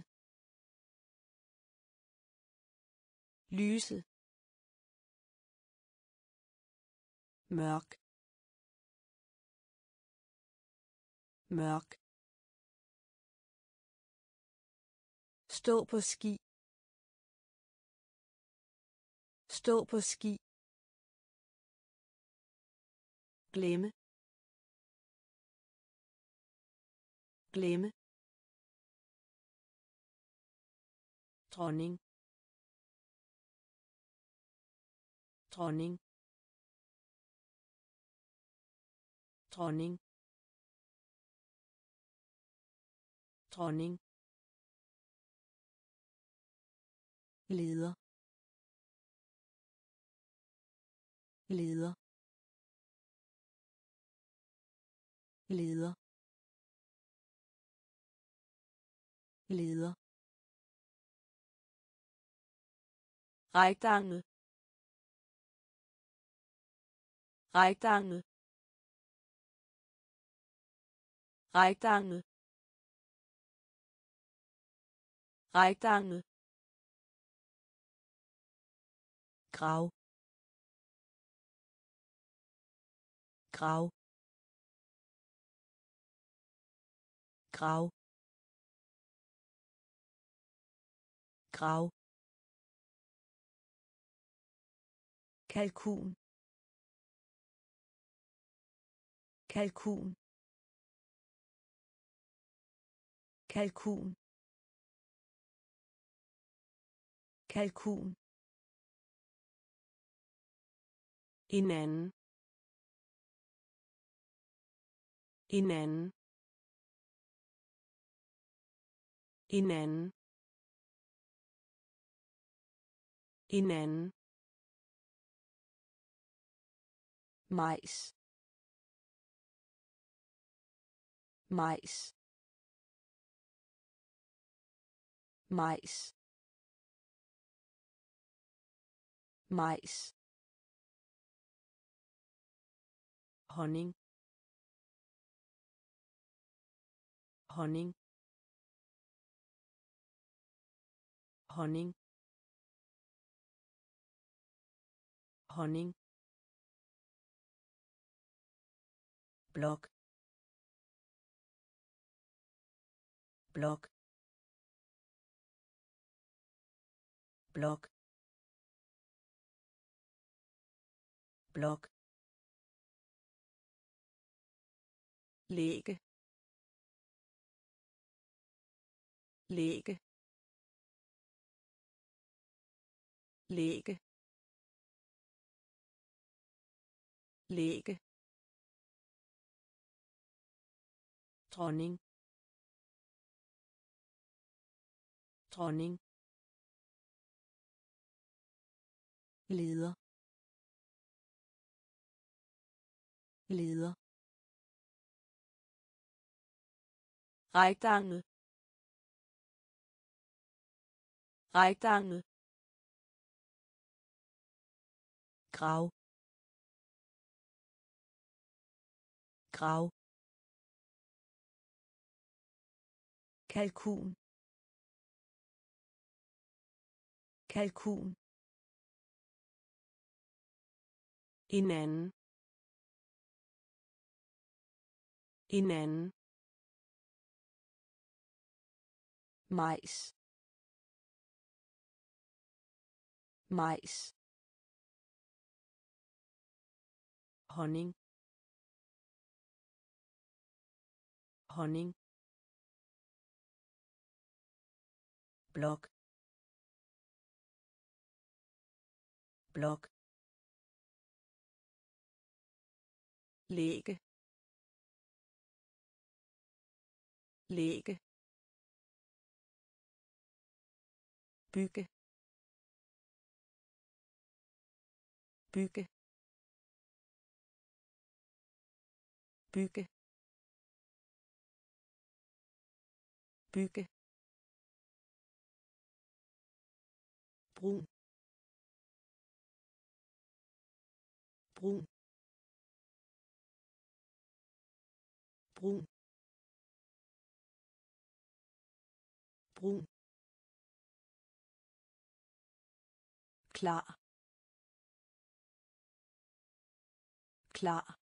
Lyse. Mørk. Mørk. Stå på ski. Stå på ski. Glemme. Glemme. Dronning. Dronning. Dronning. Dronning. Leder. Leder. Leder leder Rektangel. Rektangel. Rektangel. Rektangel. Grau. Grau. Grau. Grau. kalkun. Kalkun. Kalkun. Kalkun. Hinanden hinanden Inen. Inen. Mais. Mais. Mais. Mais. honning honning honning honning blok blok blok blok lægge. Lægge lægge. Lægge. Dronning. Dronning. Leder. Leder. Rektangel rektangel grav grav kalkun. Kalkun. En anden. En anden. Majs. Majs. Honning. Honning. Blok. Blok. Lægge lægge bygge. Bygge. Bygge. Bygge. Brun. Brun. Brun. Brun. Klar. Klar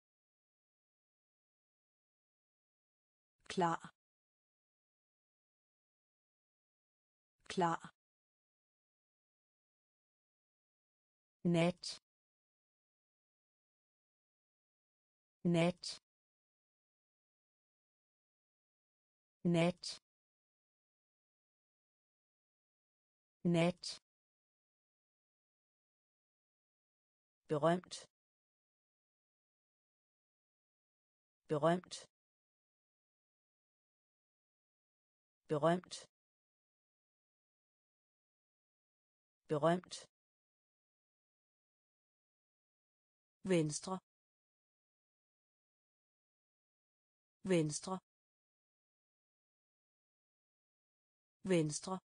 klar. Klar. Nett nett nett nett berühmt. Berühmt. Berømt berømt venstre. Venstre. Venstre.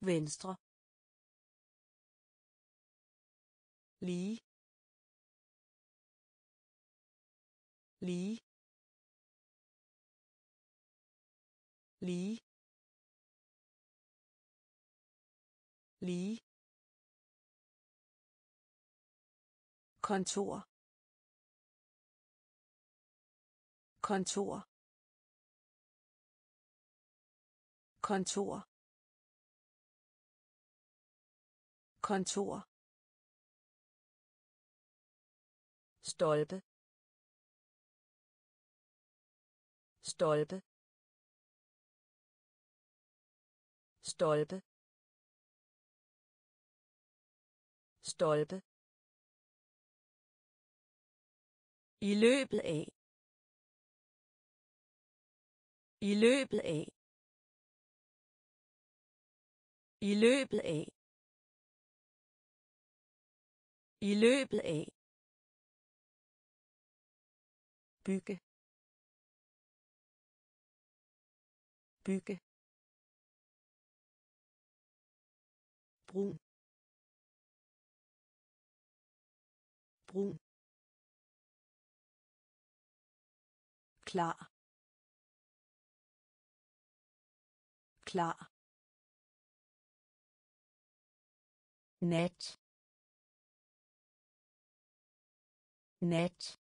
Venstre. Lige lige lige. Lige. Kontor. Kontor. Kontor. Kontor. Stolpe. Stolpe. Stolpe stolpe i løbet af. I løbet af. I løbet af. I løbet af. Bygge. Bygge. Brun. Brun. Klar. Klar. Nett. Nett.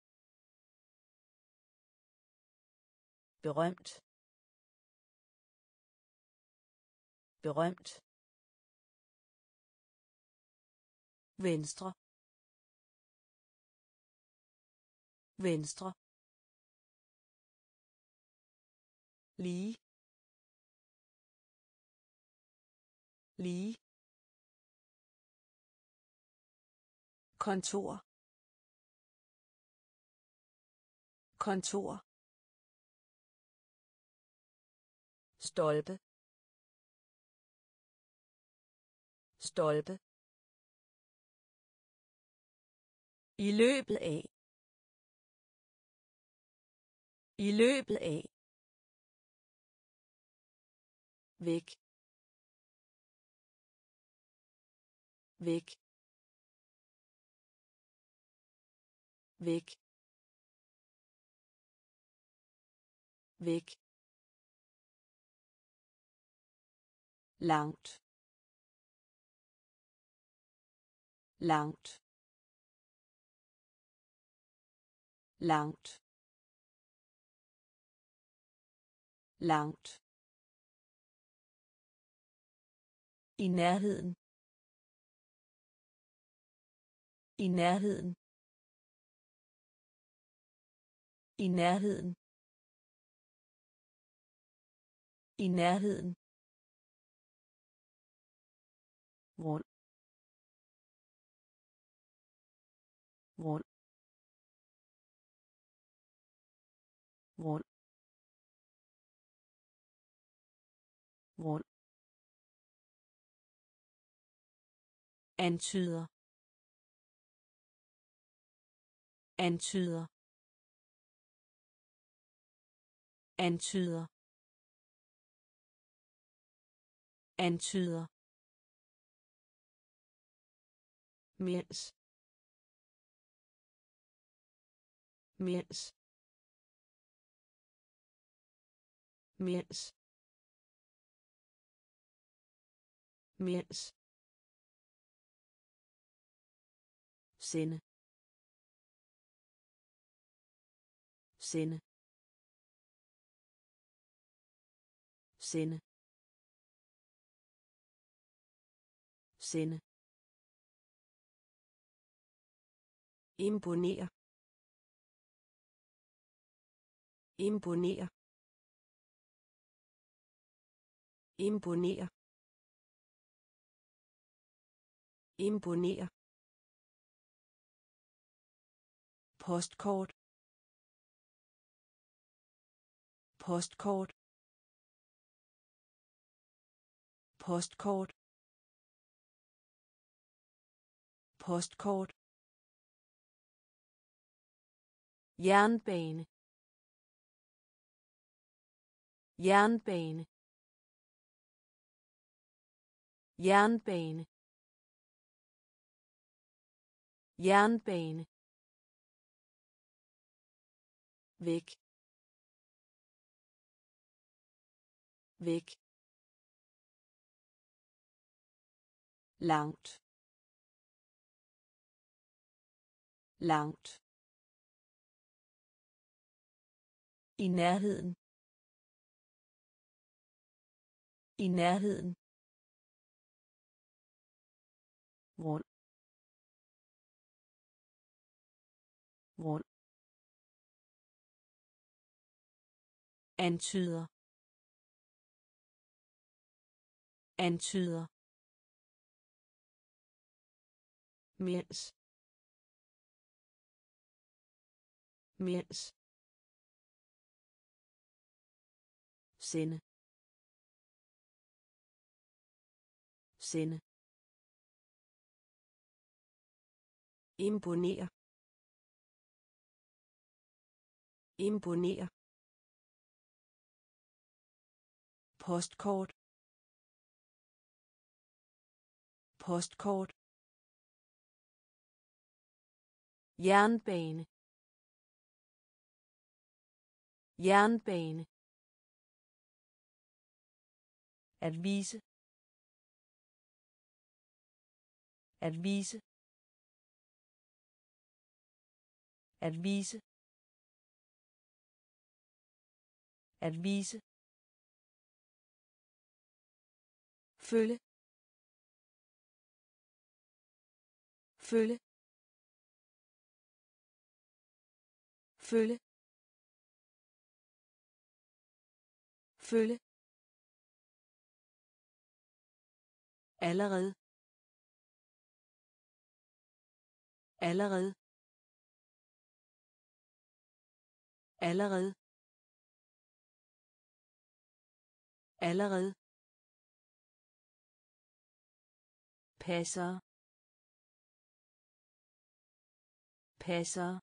Berühmt. Berühmt. Venstre. Venstre. Lige. Lige. Kontor. Kontor. Stolpe. Stolpe. I løbet af. I løbet af. Væk. Væk. Væk. Væk. Langt. Langt. Langt. Langt. I nærheden. I nærheden. I nærheden. I nærheden. Rund. Rund. Grund grund antyder. Antyder. Antyder. Antyder. Mens. Mens. Mens. Mens. Sende. Sende. Sende. Sende. Imponere imponere imponere imponere postkort. Postkort. Postkort. Postkort. Jernbane. Jernbane. Jernbane jernbane væk væk langt langt i nærheden i nærheden rund. Rund. Antyder. Antyder. Mens. Mens. Sinde sinde imponere imponere postkort. Postkort. Jernbane. Jernbane. At vise. At vise. At vise. At vise. Følge følge følge følge allerede. Allerede. Allerede. Allerede. Passer. Passer.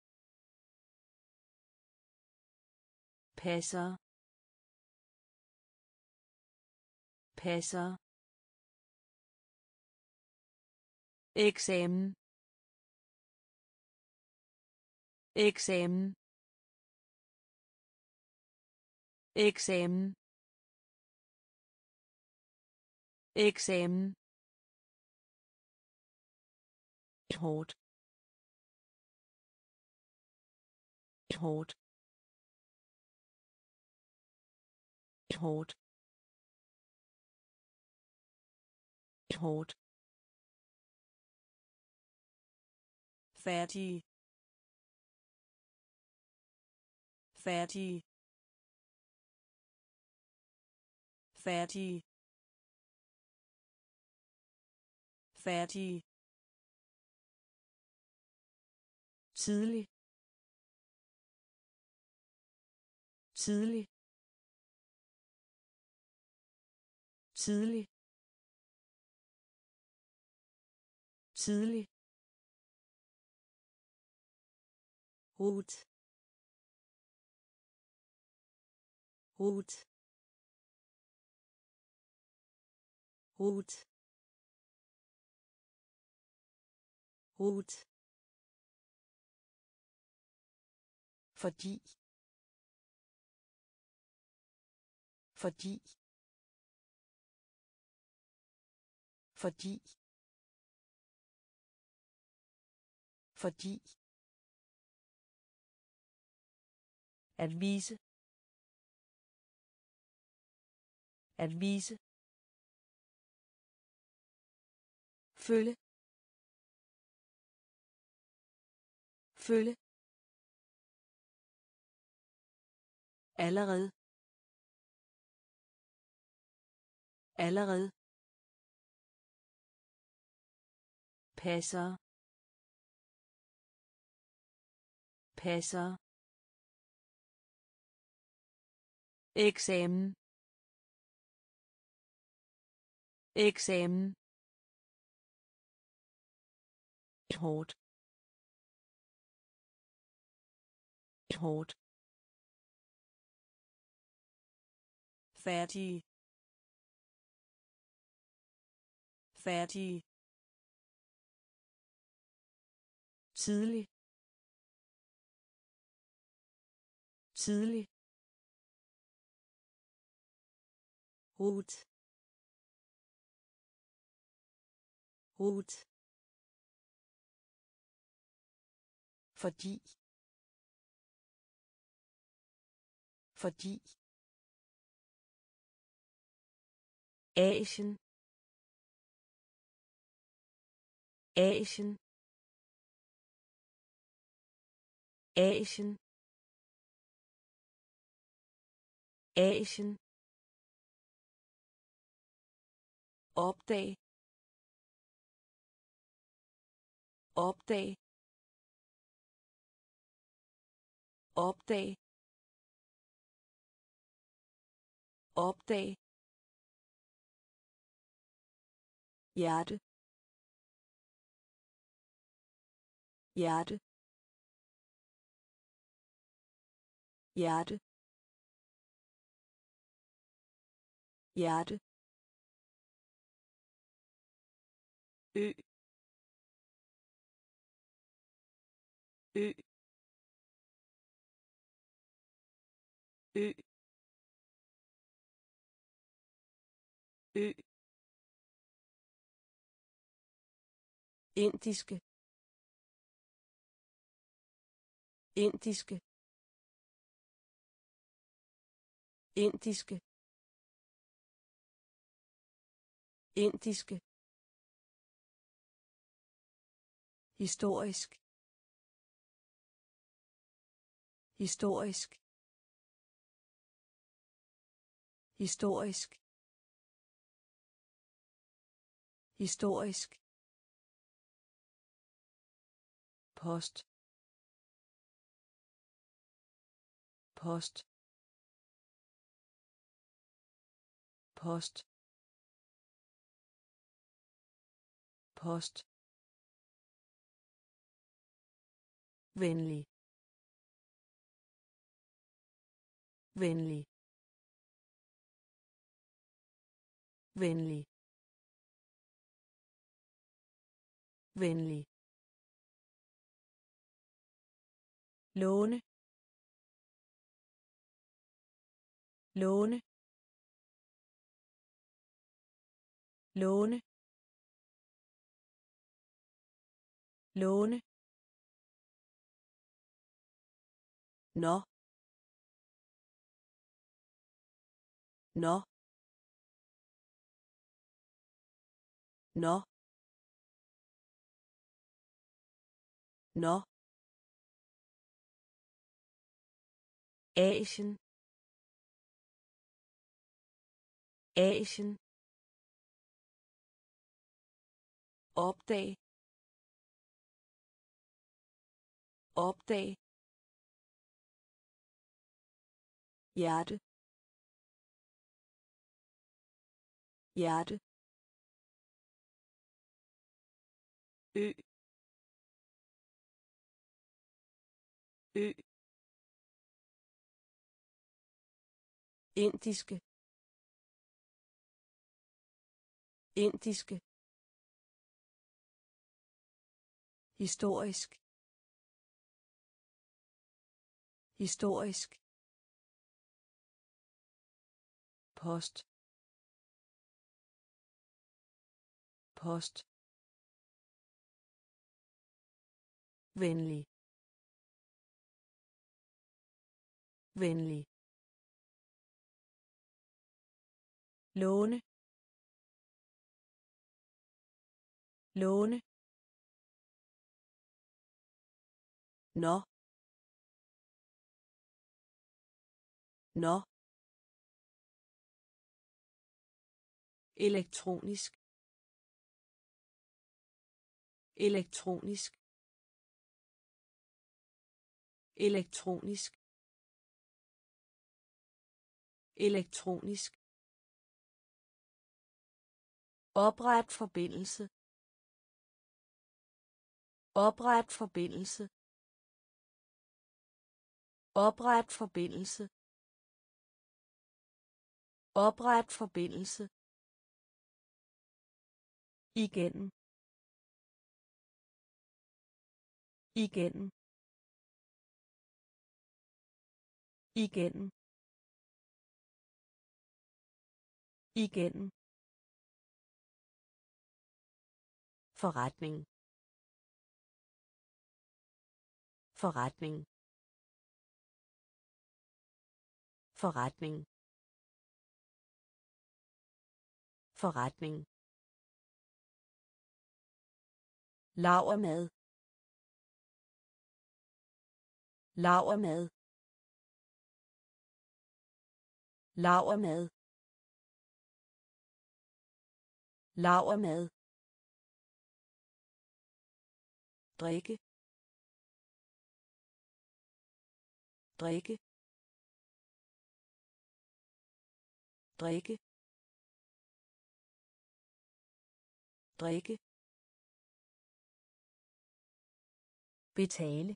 Passer. Passer. Eksamen. Eksamen. Eksamen. Eksamen. Hårdt. Hårdt. Hårdt. Hårdt. Færdig færdig færdig færdig tidlig. Tidlig. Tidlig. Tidlig. Rut rut rut rut fordi. Fordi. Fordi. Fordi. At vise. At vise. Følge følge allerede. Allerede. Passer. Passer. Eksamen. Eksamen. Hårdt. Hårdt. Færdig færdig tidlig. Tidlig. Rot rot fordi. Fordi. Asien. Asien. Asien. Asien. Opdag. Opdag. Opdag opdag hjerte. Hjerte. Hjerte. Hjerte. Ø. Ø. ø. Ø. Indiske. Indiske. Indiske. Indiske. Historisk. Historisk. Historisk. Historisk. Post. Post. Post. Post. Venlig. Venlig. Venlig. Venlig. Låne. Låne. Låne. Låne. Nå. Nå. Nå. Nå. Asien. Asien. opdag opdag hjerte hjerte ø. Ø. Indiske. Indiske. Historisk. Historisk. Post. Post. Venlig. Venlig. Låne. Låne. Nå. Nå. elektronisk. Elektronisk elektronisk elektronisk Opret forbindelse. Opret forbindelse. Opret forbindelse. Opret forbindelse. Igen. Igen. Igen. Igen. forretning. Forretning. Forretning. Forretning. Laver mad laver mad lavermad lavermad drikke. Drikke. Drikke. Drikke. Betale.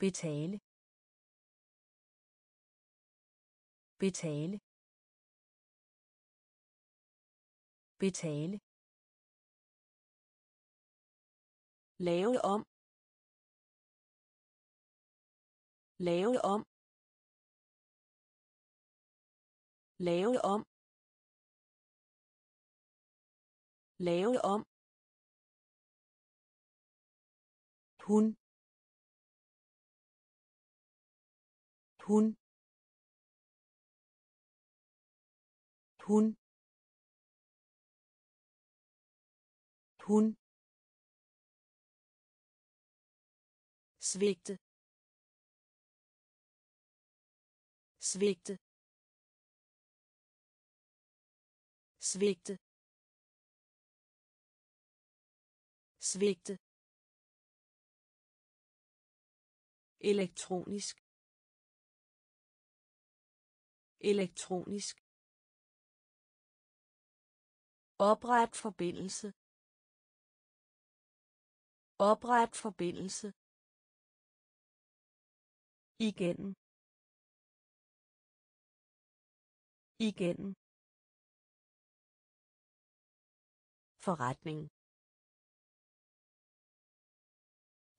Betale. Betale. Betale. Lave om. Lave om. Lave om. Lave om. Hun. Hun. Hun. Hun. Svigte. Svigte. Svigte. Svigte. Elektronisk. Elektronisk. Opret forbindelse. Opret forbindelse. Igen. Igen. Forretning.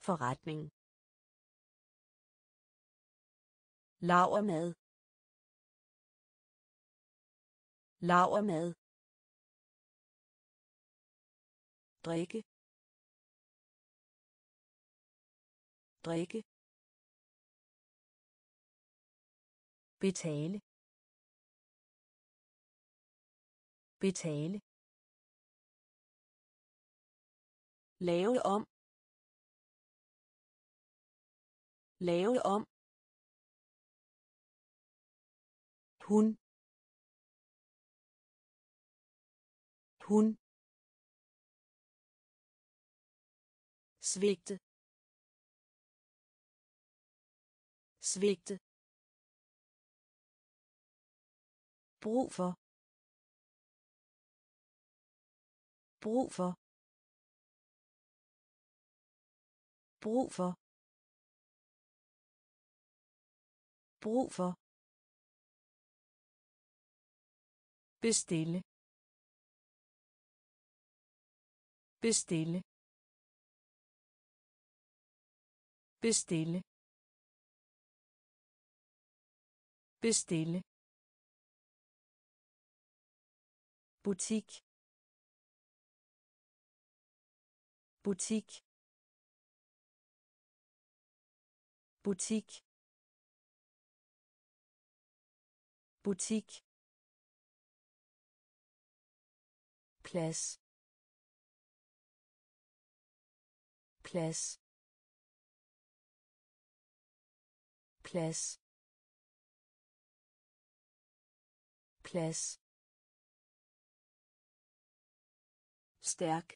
Forretning. Lavermad lavermad drikke. Drikke. Betale. Betale. Lave om. Lave om. Hun. Hun. Svigte. Svigte. Brug for. Brug for. Brug for. Brug for. Bestille. Bestille. Bestille. Bestille. Butik. Butik. Butik. Butik. Plads. Plads. Plads. Plads. Stærk.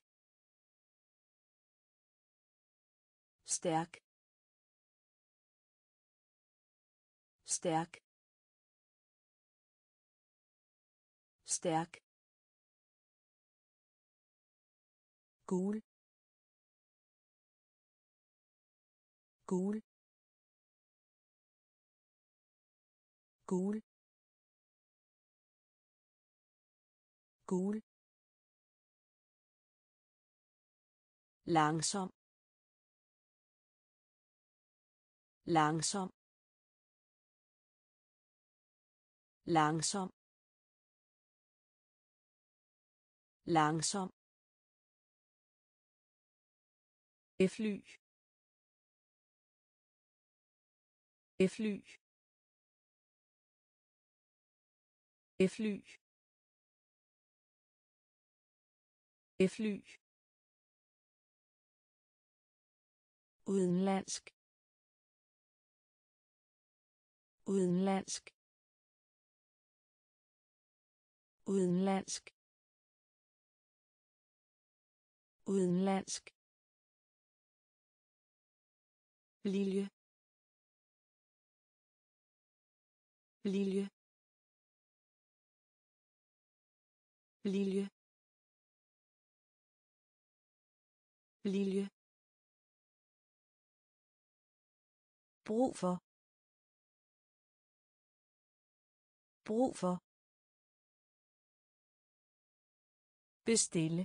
Stærk. Stærk. Stærk. Gul. Gul. Gul. Gul. Langsom. Langsom. Langsom. Langsom. Fly. Fly. Fly. Fly. Udenlandsk. Udenlandsk. Udenlandsk. Udenlandsk. Lilje. Lilje. Lilje. Lilje. Brug for. Brug for. Bestille.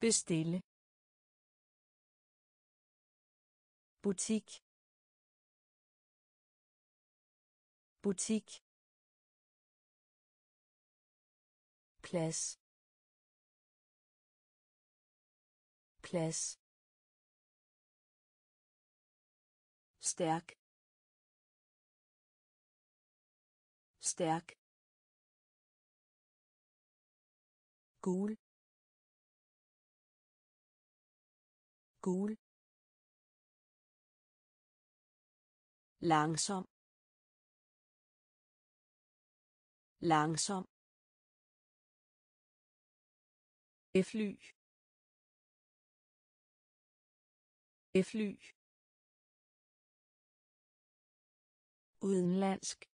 Bestille. Butik. Butik. Plads. Plads. Stærk. Stærk. Gul. Gul. Langsom. Langsom. Fly. Fly. Udenlandsk.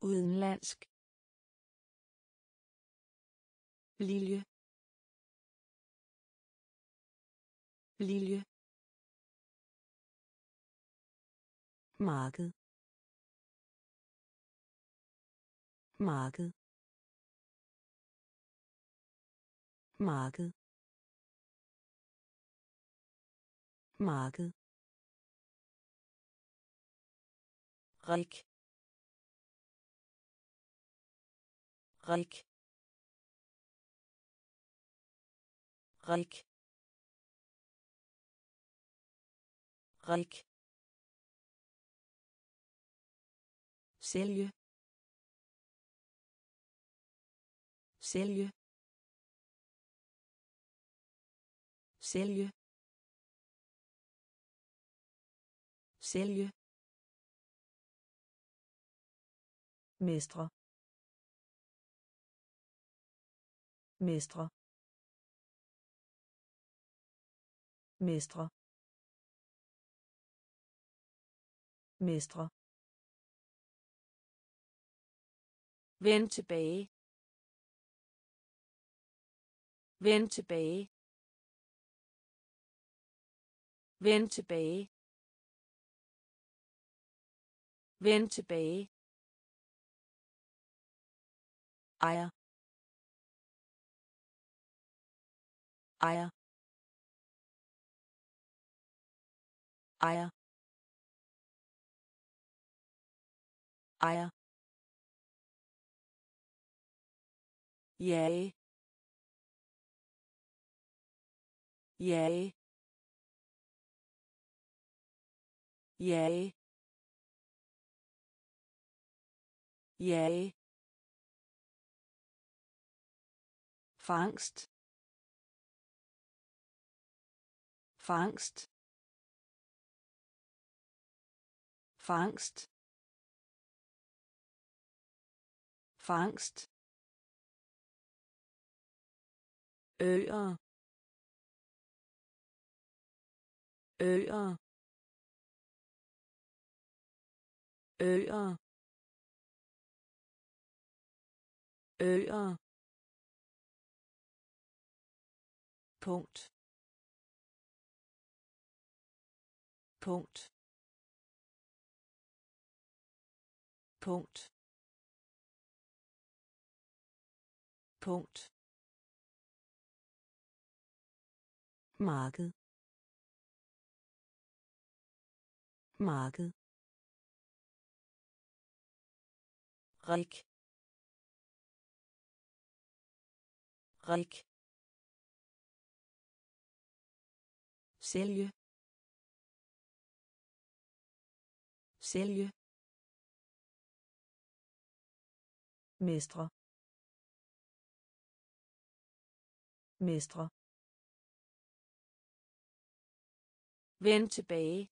Udenlandsk. Lilje. Lilje. Marked. Marked. Marked. Marked. Rik. Rik. Rik. Rik. Sælge. Sælge. Sælge. Sælge. Mestre. Mestre. Mestre. Mestre. Vend tilbage. Vend tilbage. Vend tilbage. Vend tilbage. ejer. Ejer. Ejer. Ejer. Jage. Jage jage jage fangst. Fangst. Fangst. Fangst. Øer. Øer øer. Øer. Punkt. Punkt. Punkt. Punkt. Marked. Marked. Rik. Rik. Sælge. Sælge. Mestre. Mestre. Vend tilbage.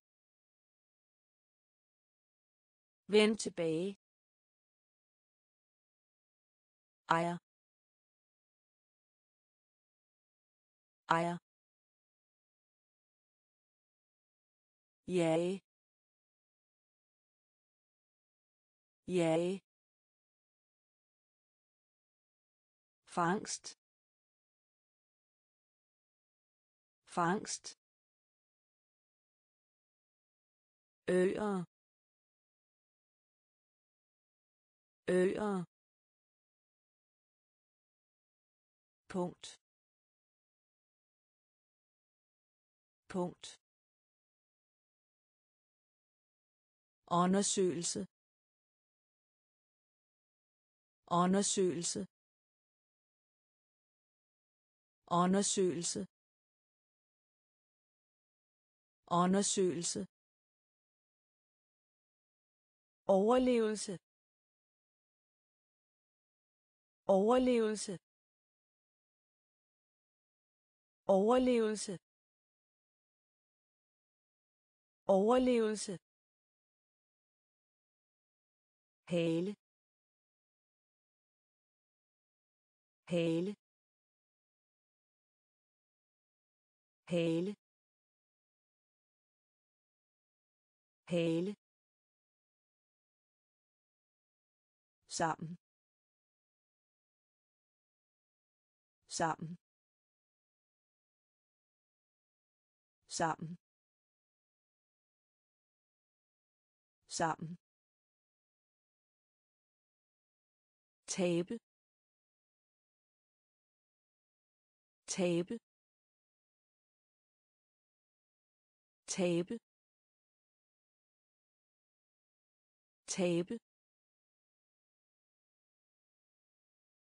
Vend tilbage. Ejer. Ejer. Jage. Jage. Fangst. Fangst. Øer. Øer. Punkt. Punkt. Undersøgelse. Undersøgelse. Undersøgelse. Undersøgelse. Overlevelse. Overlevelse overlevelse. Overlevelse. Hale. Hale. Hale. Hale. Sammen. Sammen. Sammen. Sammen. Tabe. Tabe. Tabe. Tabe.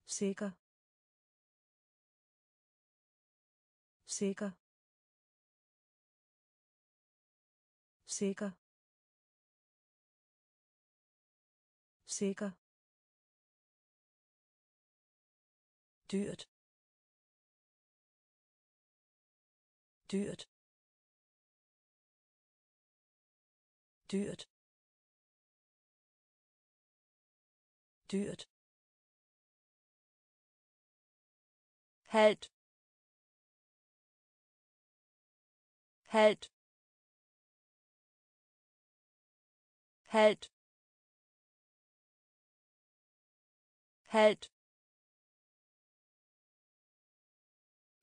Sikker. Sikker. Sikker. Sikker. Dyrt. Dyrt. Dyrt. Dyrt. Halt. Halt. Halt. Halt.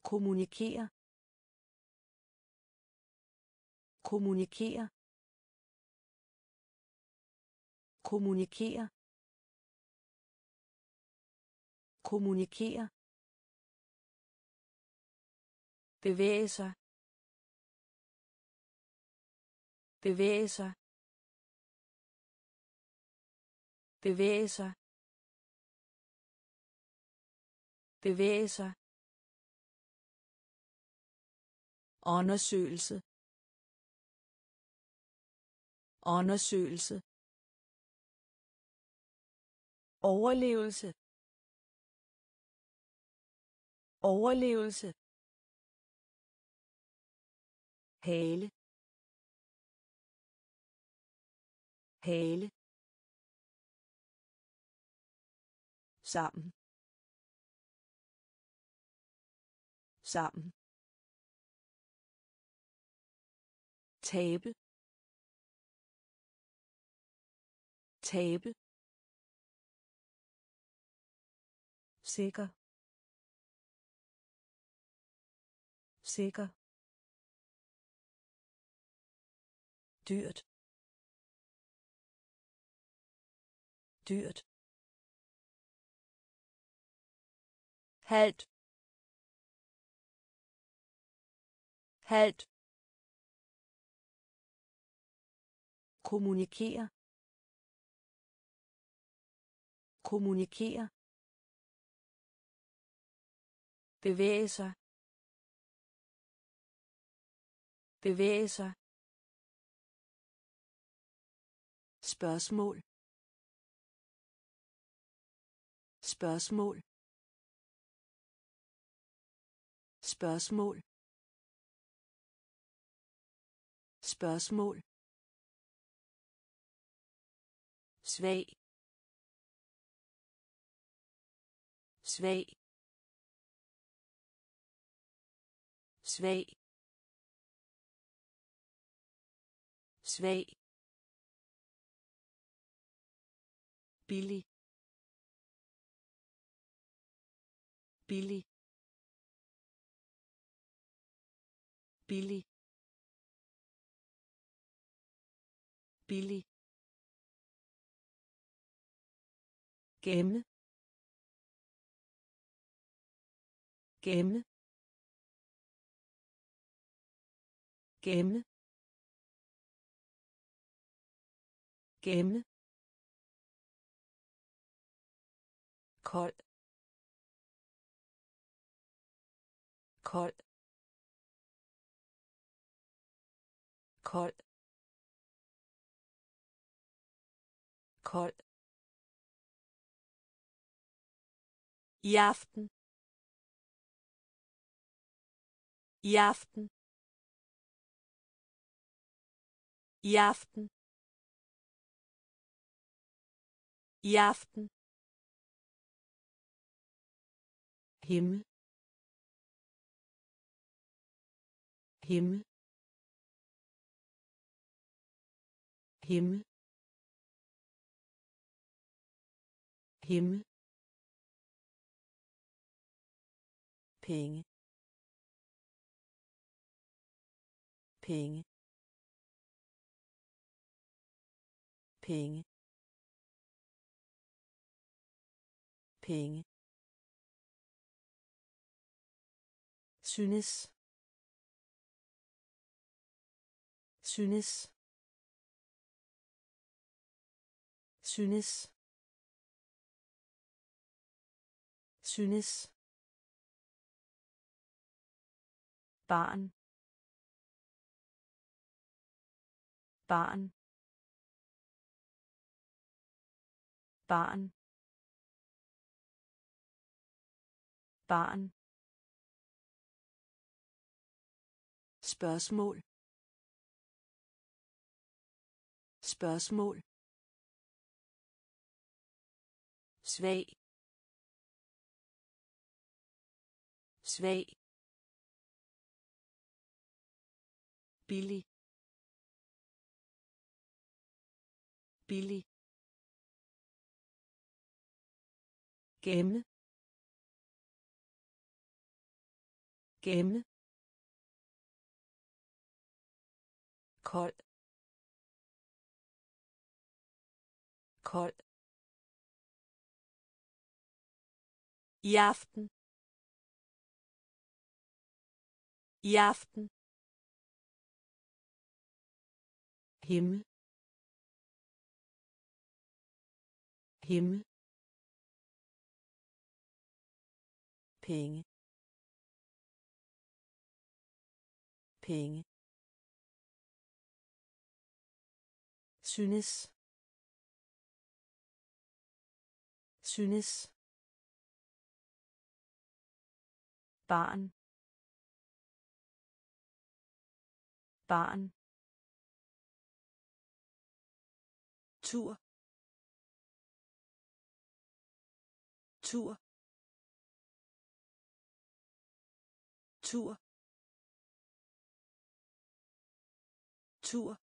Kommunikere. Kommunikere. Kommunikere. Kommunikere. Bevæge sig. Bevæge sig. Bevæge sig. Bevæge sig. Undersøgelse. Undersøgelse. Overlevelse. Overlevelse. Hale. Hale. Sammen. Sammen. Tabe. Tabe. Sikker. Sikker. Dyrt. Dyrt. Halt. Halt. Kommunikere kommunikere bevæge sig. Bevæge sig. Spørgsmål. Spørgsmål. Spørgsmål. Spørgsmål. Svag. Svag. Svag. Svag. Billig. Billig. Billig. Billig. Gemme. Gemme. Gemme. Gemme. Kold. Kold. Kold kold i aften. I aften. I aften. I aften. Himmel. Himmel himmel himmel penge penge penge penge synes. Synes synes. Synes. Barn. Barn. Barn. Barn. Spørgsmål. Spørgsmål. Svag. Svag. Billig. Billig. Gemme. Gemme. Kold. Kold. I aften. I aften. Himmel. Himmel. Penge. Penge. Synes. Synes barn. Barn. Tur. Tur. Tur. Tur.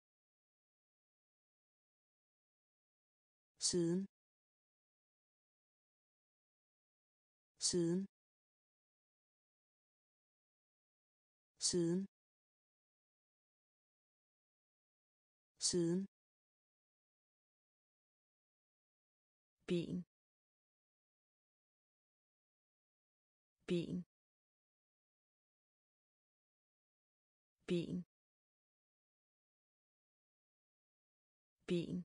Siden. Siden. Siden. Siden. Ben ben ben ben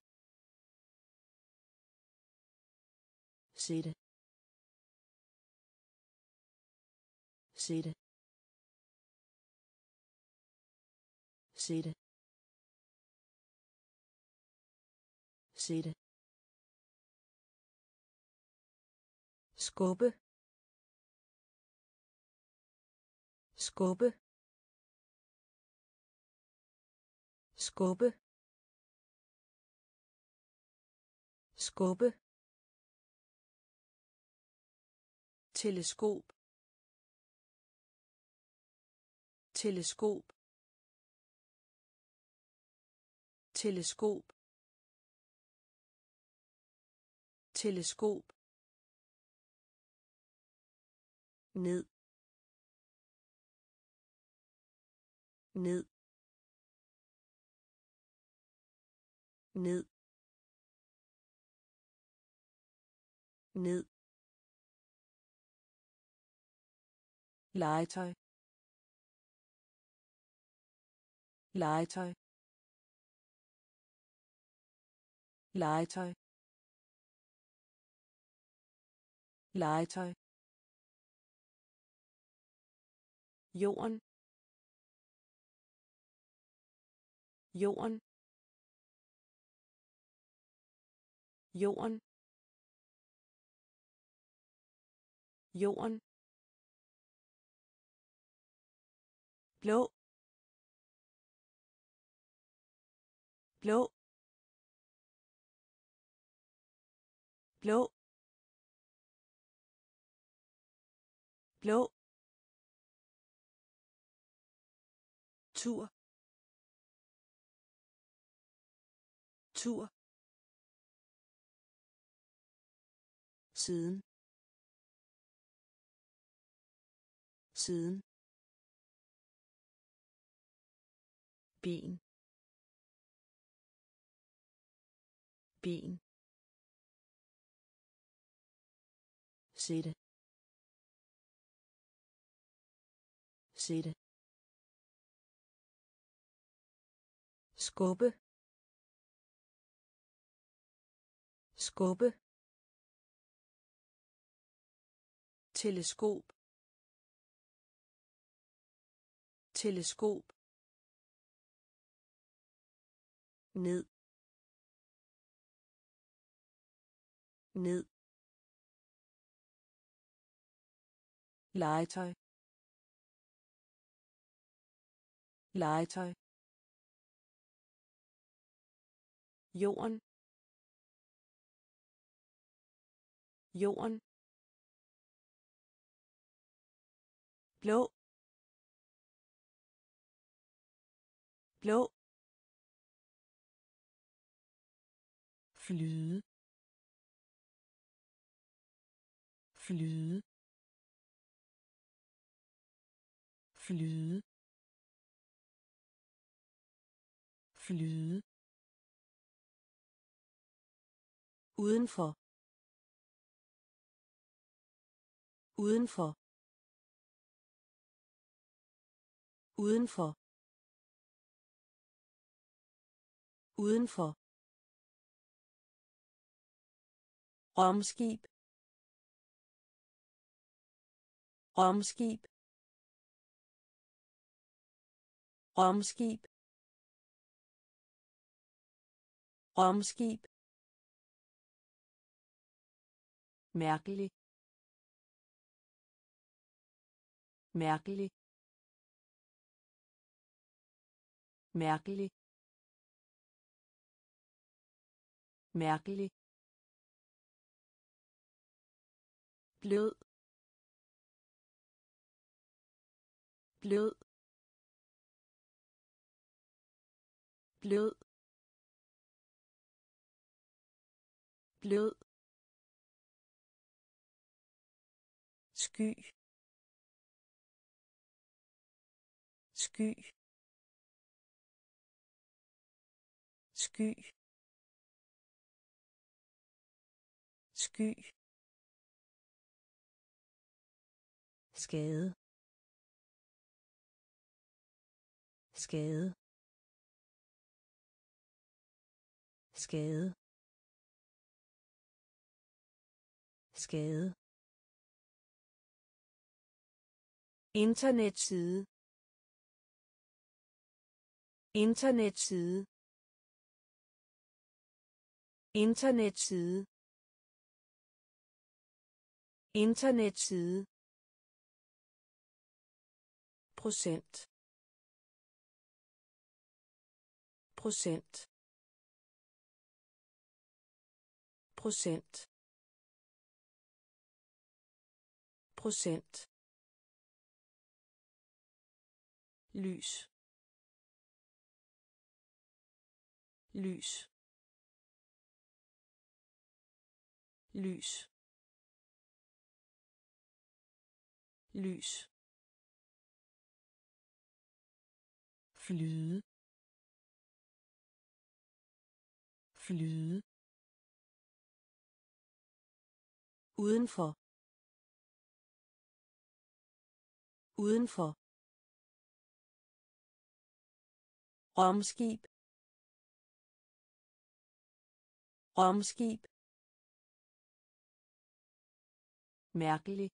sætte. Sætte. Sætte sætte skubbe. Skubbe. Skubbe. Skubbe. Teleskop. Teleskop. Teleskop. Teleskop. Ned. Ned. Ned. Ned. Legetøj. Legetøj. Legetøj. Legetøj. Jorden. Jorden. Jorden. Jorden. Blå. Blå. Blå. Blå. Tur. Tur. Siden. Siden. Ben ben sætte sætte skubbe. Skubbe. Teleskop. Teleskop. Ned. Ned. Legetøj. Legetøj. Jorden. Jorden. Blå. Blå. Flyde. Flyde. Flyde. Flyde. Udenfor. Udenfor. Udenfor. Udenfor. Romskib romskib romskib. Romskib. Mærkelig. Mærkelig. Mærkelig. Mærkelig. Blød. Blød. Blød. Blød. Sky. Sky. Sky. Sky. Skade. Skade. Skade. Skade. Internetside. Internetside. Internetside. Internetside. Procent. Procent. Procent. Procent. Lys. Lys. Lys. Lys. Flyde. Flyde. Udenfor. Udenfor. Romskib romskib mærkelig.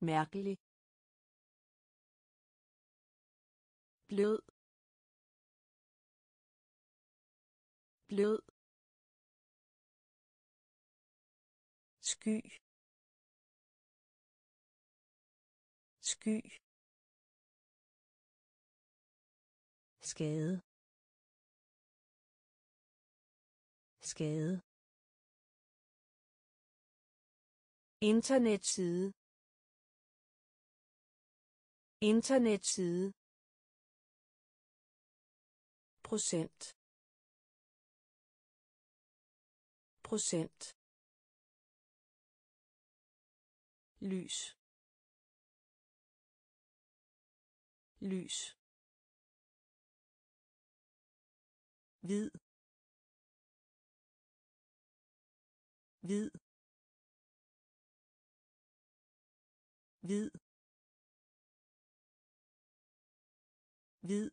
Mærkelig. Blød. Blød. Sky. Sky. Skade. Skade. Internetside. Internetside. Procent. Procent lys. Lys. Hvid. Hvid. Hvid. Hvid.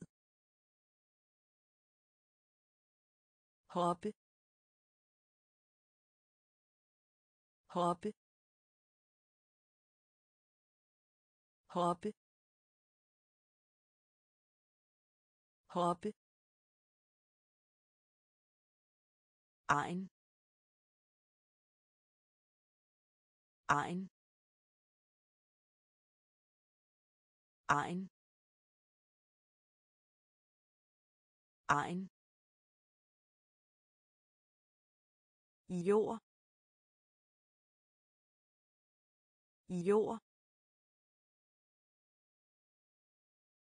Hoppe. Hoppe. Hoppe hoppe ein ein ein ein jord jord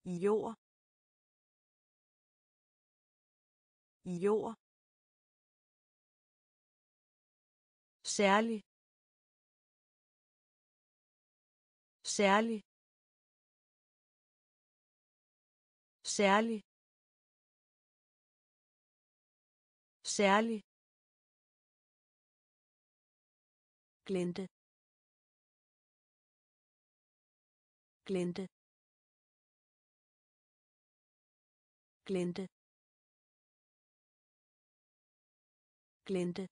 jord. Jord. Særlig. Særlig. Særlig. Særlig. Glente. Glente. Glinte glinte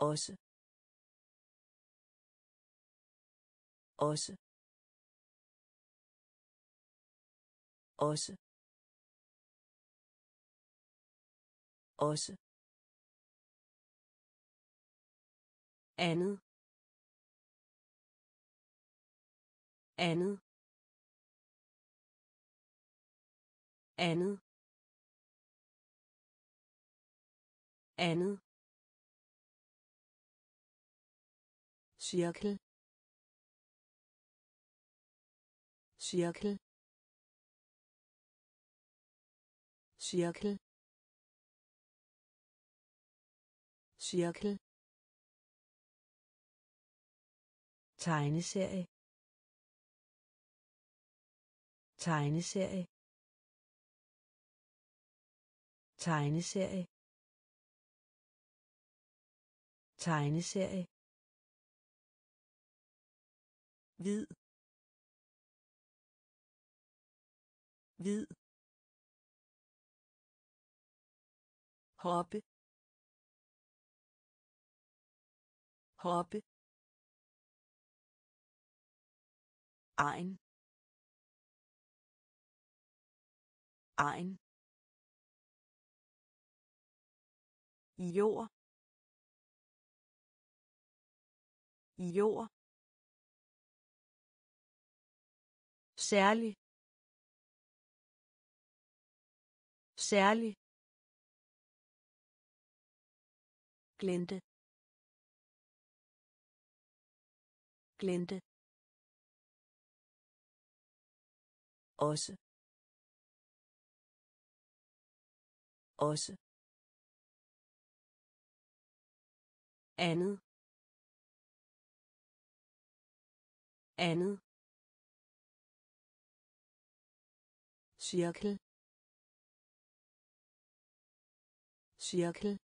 også. Også. Også. Også. Andet. Andet. Andet. Andet. Cirkel. Cirkel. Cirkel. Cirkel. Tegneserie. Tegneserie. Tegneserie. Tegneserie. Hvid. Hvid. Hoppe. Hoppe. Ein. Ein. Jord. Jord. Særlig. Særlig. Glente. Glente. Også. Også. Andet. Andet. Cirkel. Cirkel.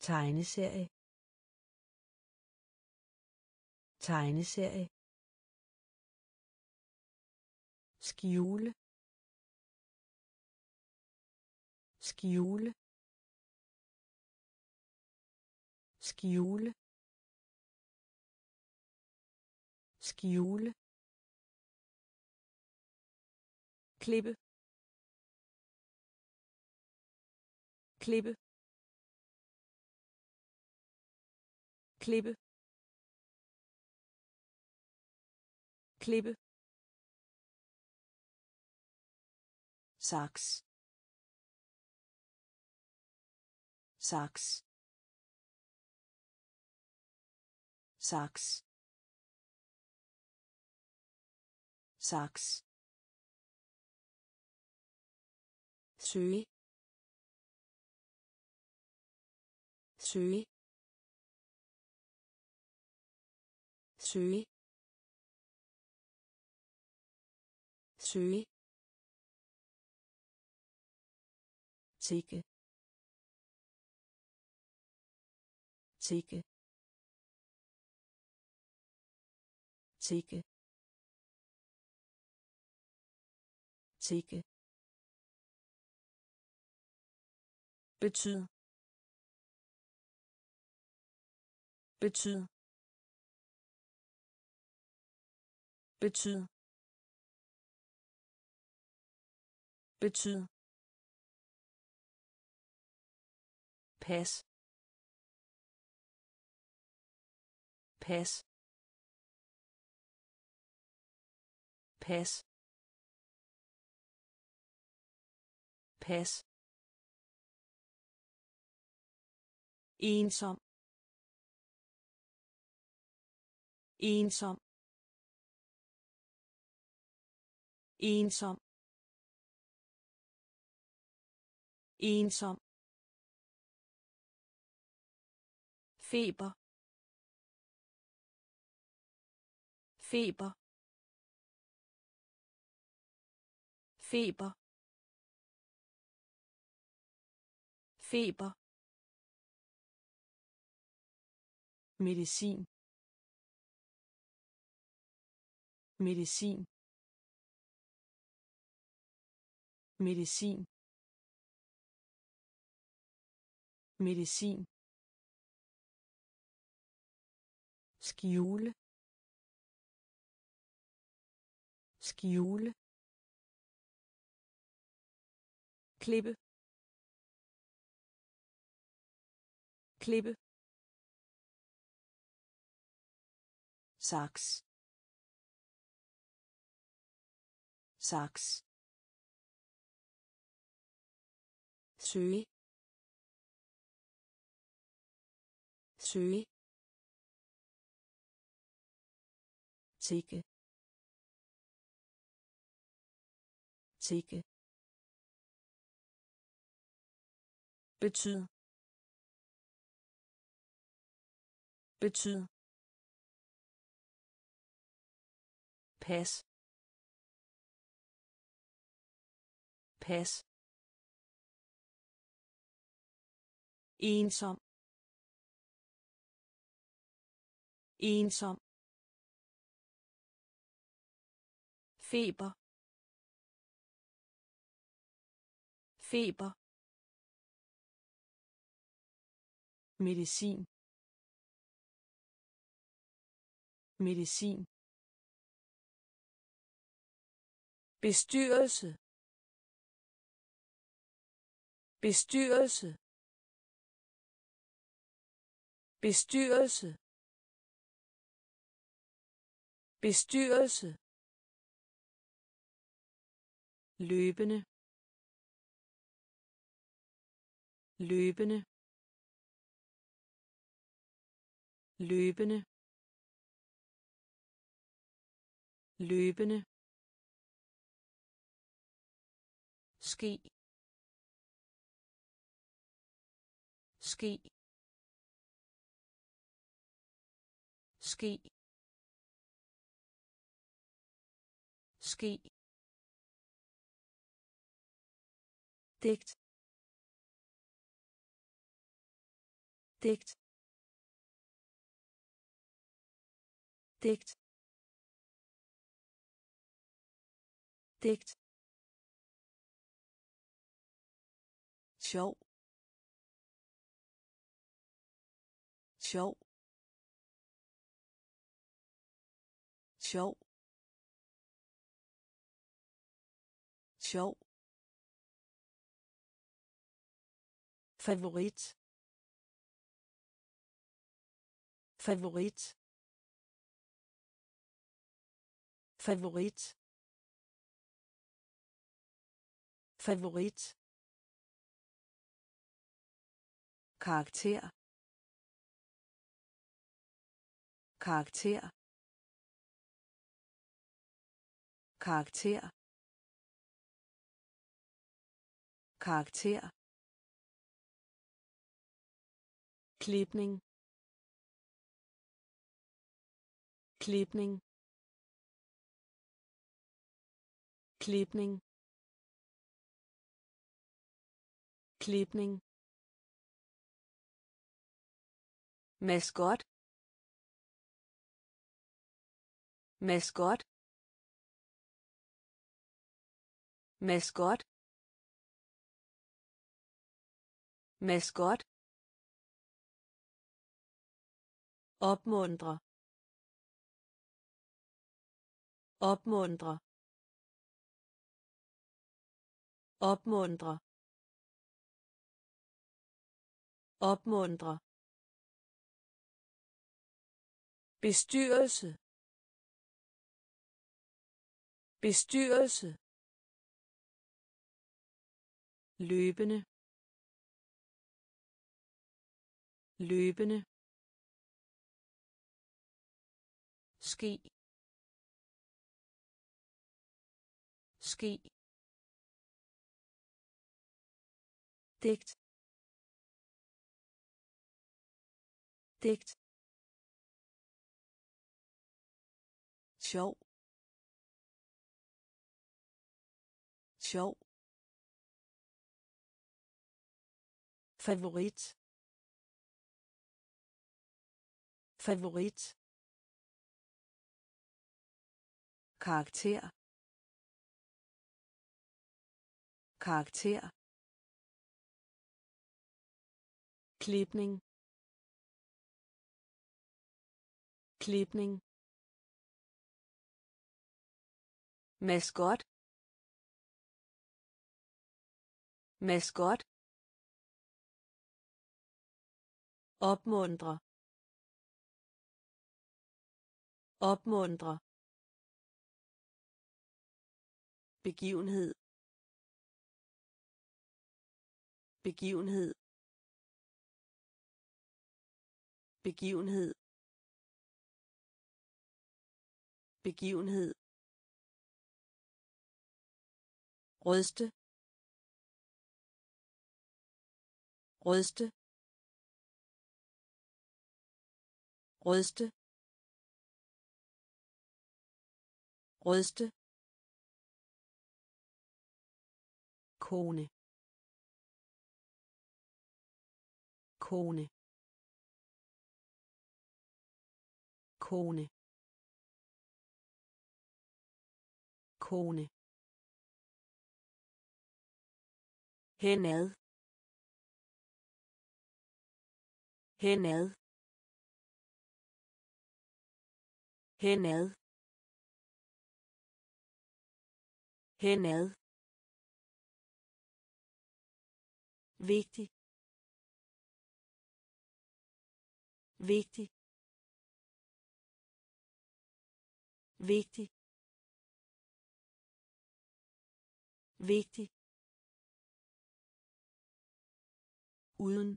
Tegneserie. Tegneserie. Skjule. Skjule. Skjule skjule klippe klippe klippe klippe saks saks. Saks saks søge søge søge søge tikke. Tikke tikke tikke betyd. Betyd. Betyd. Betyd. Pas. Pas. Pas. Pas. Ensom. Ensom. Ensom. Ensom. Feber. Feber. Feber. Feber. Medicin. Medicin. Medicin. Medicin. Skjule. Skjule. Klippe. Klippe. Saks. Saks. Søge. Søge. Tikke tikke betyd betyd pas. Pas. Ensom. Ensom. Feber. Feber. Medicin. Medicin. Bestyrelse. Bestyrelse. Bestyrelse. Bestyrelse. Løbende. Løbende. Løbende løbende ske ske ske ske. Digt. Digt digt digt sjov sjov sjov sjov favorit. Favorit favorit. Favorit. Karakter. Karakter. Karakter. Karakter. Klipning. Klipning. Klipning. Klipning. Maskot. Maskot. Maskot. Maskot. Opmuntre. Opmuntre. Opmuntre. Opmuntre. Bestyrelse. Bestyrelse. Løbende. Løbende. Ske. Ske. Digt digt sjov. Sjov. Favorit. Favorit. Karakter. Karakter. Klipning. Klipning. Maskot. Maskot. Opmuntre. Opmuntre. Begivenhed. Begivenhed. Begivenhed. Begivenhed. Ryste ryste ryste ryste kone. Kone. Kone. Kone. Henad. Henad. Henad. Henad. Vigtig. Vigtig. Vigtig. Vigtig. Uden.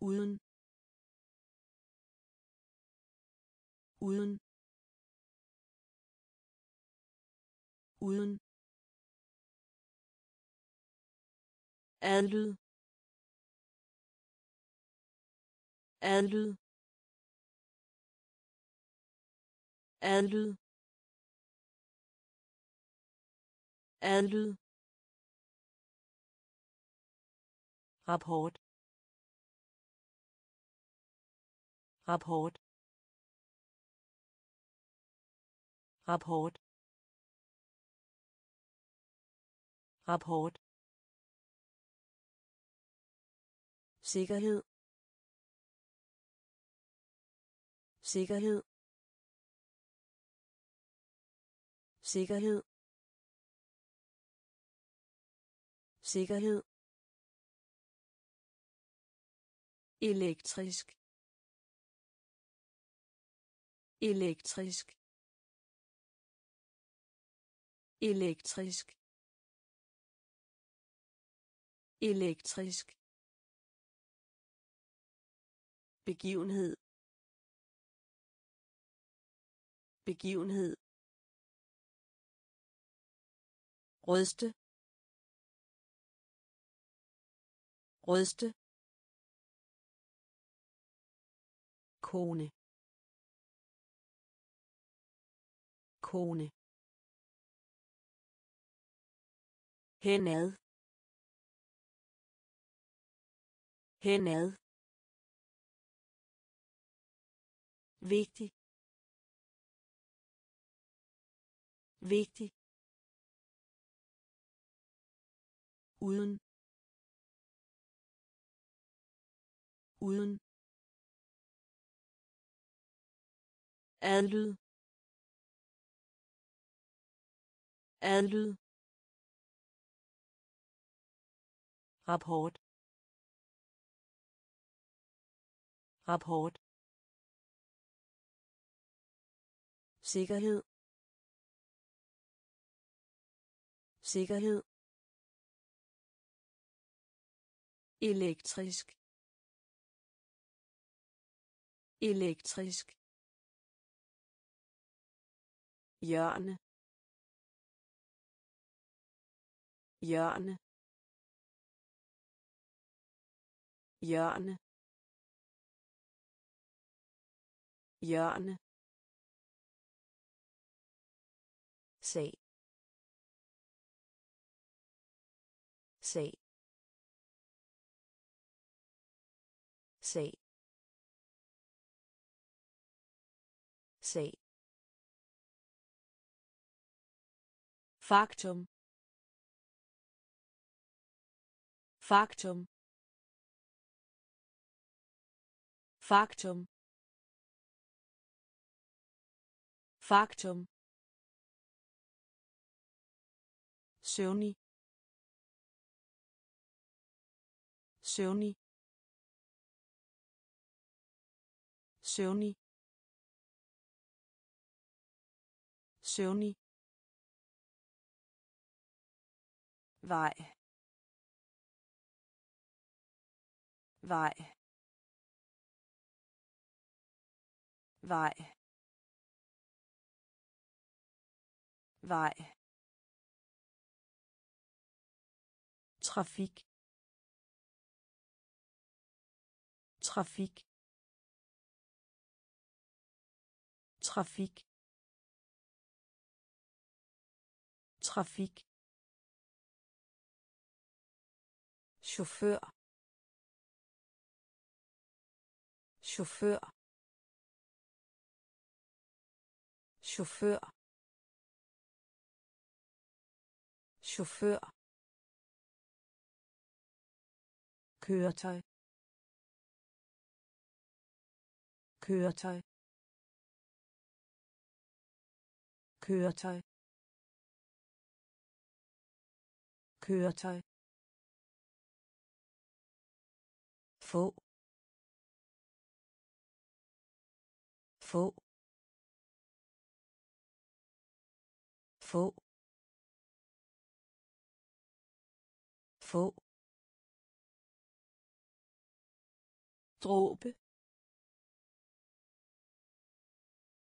Uden. Uden. Uden. Adlyd. Adlyd. Adlyd adlyd rapport. Rapport. Rapport. Rapport. Sikkerhed. Sikkerhed. Sikkerhed. Sikkerhed. Elektrisk. Elektrisk. Elektrisk. Elektrisk. Begivenhed. Begivenhed. Rødste. Rødste. Kone. Kone. Henad. Henad. Vigtig. Vigtig. Uden. Uden. Adlyd. Adlyd. Rapport. Rapport. Sikkerhed. Sikkerhed. Elektrisk. Elektrisk. Hjørne. Hjørne. Hjørne. Hjørne. Se se se se Faktum. Faktum. Faktum. Faktum. søvnig søvnig søvnig søvnig vej. Vej. Vej. Vej. Trafik. Trafik. Trafik. Trafik. Chauffør chauffør chauffør chauffør køretøj. Køretøj. Køretøj. Køretøj. Få. Få. Få. Få. Dråbe.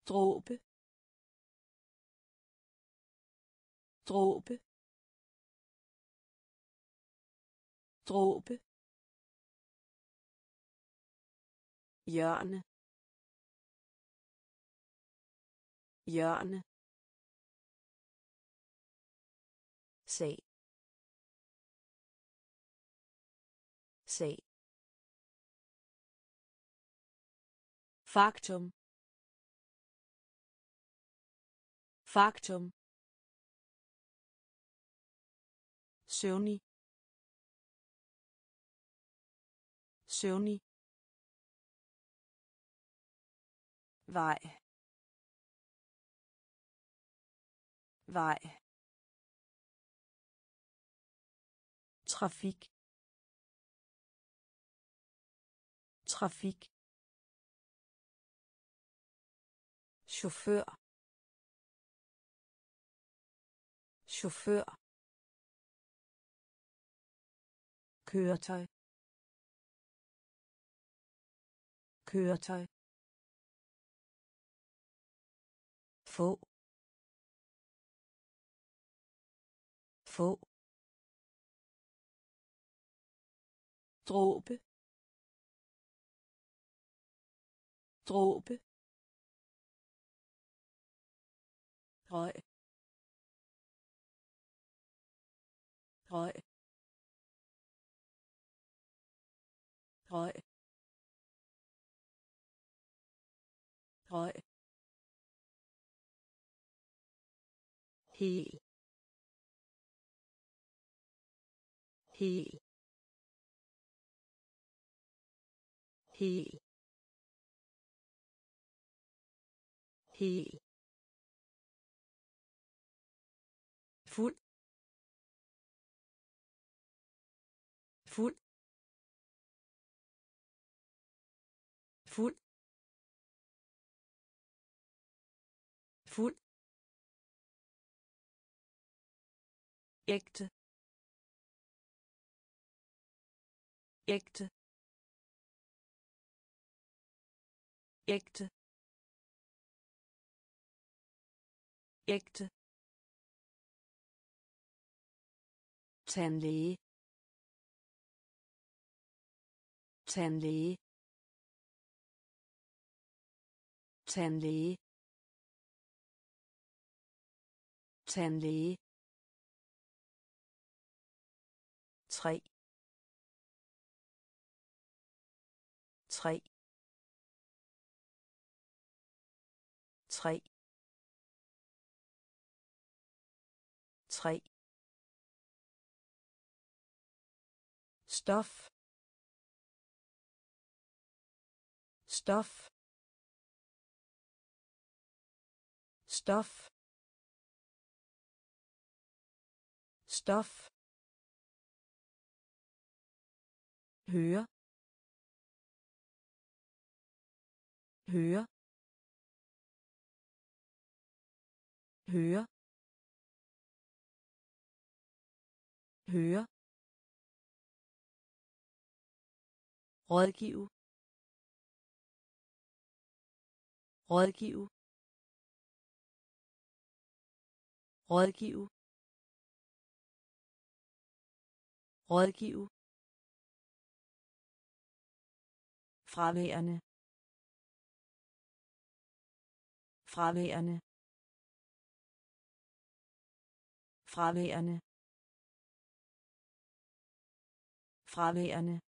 Dråbe. Dråbe. Dråbe. Hjørne. Hjørne. Se se faktum. Faktum. Søvnig søvnig vej. Vej. Trafik. Trafik. Chauffør chauffør køretøj. Køretøj. Få. Få. Dråbe. Dråbe. Høj høj høj høj hel. Hel. Hel. Hel. Fuld. Fuld. Fuld. Fuld. Ægte. Ægte. Ægte. Ægte. Tandlæge. Tandlæge. Tandlæge. Tandlæge. Tre tre tre tre stof. Stof. Stof. Stof. Høre. Høre. Høre. Høre. Rådgive. Rådgive. Rådgive. Rådgive. Fraværende. Fraværende. Fraværende. Fraværende.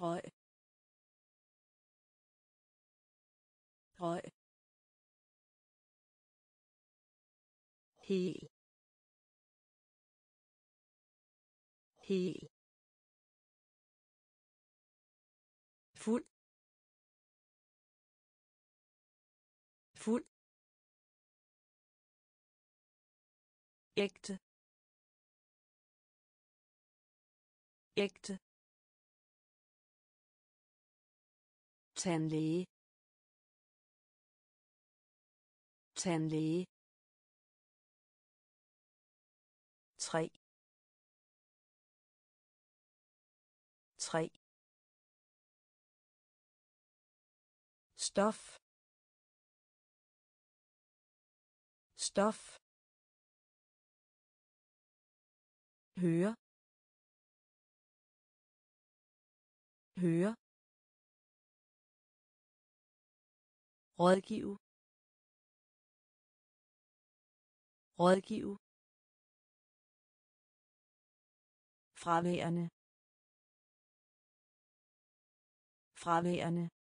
Røg røg hel. Hel. Fuld. Fuld. Ægte. Ægte. Tandlæge. Tandlæge. Tre. Tre. Stof. Stof. Høre. Høre. Rådgive. Rådgive. Fraværende. Fraværende.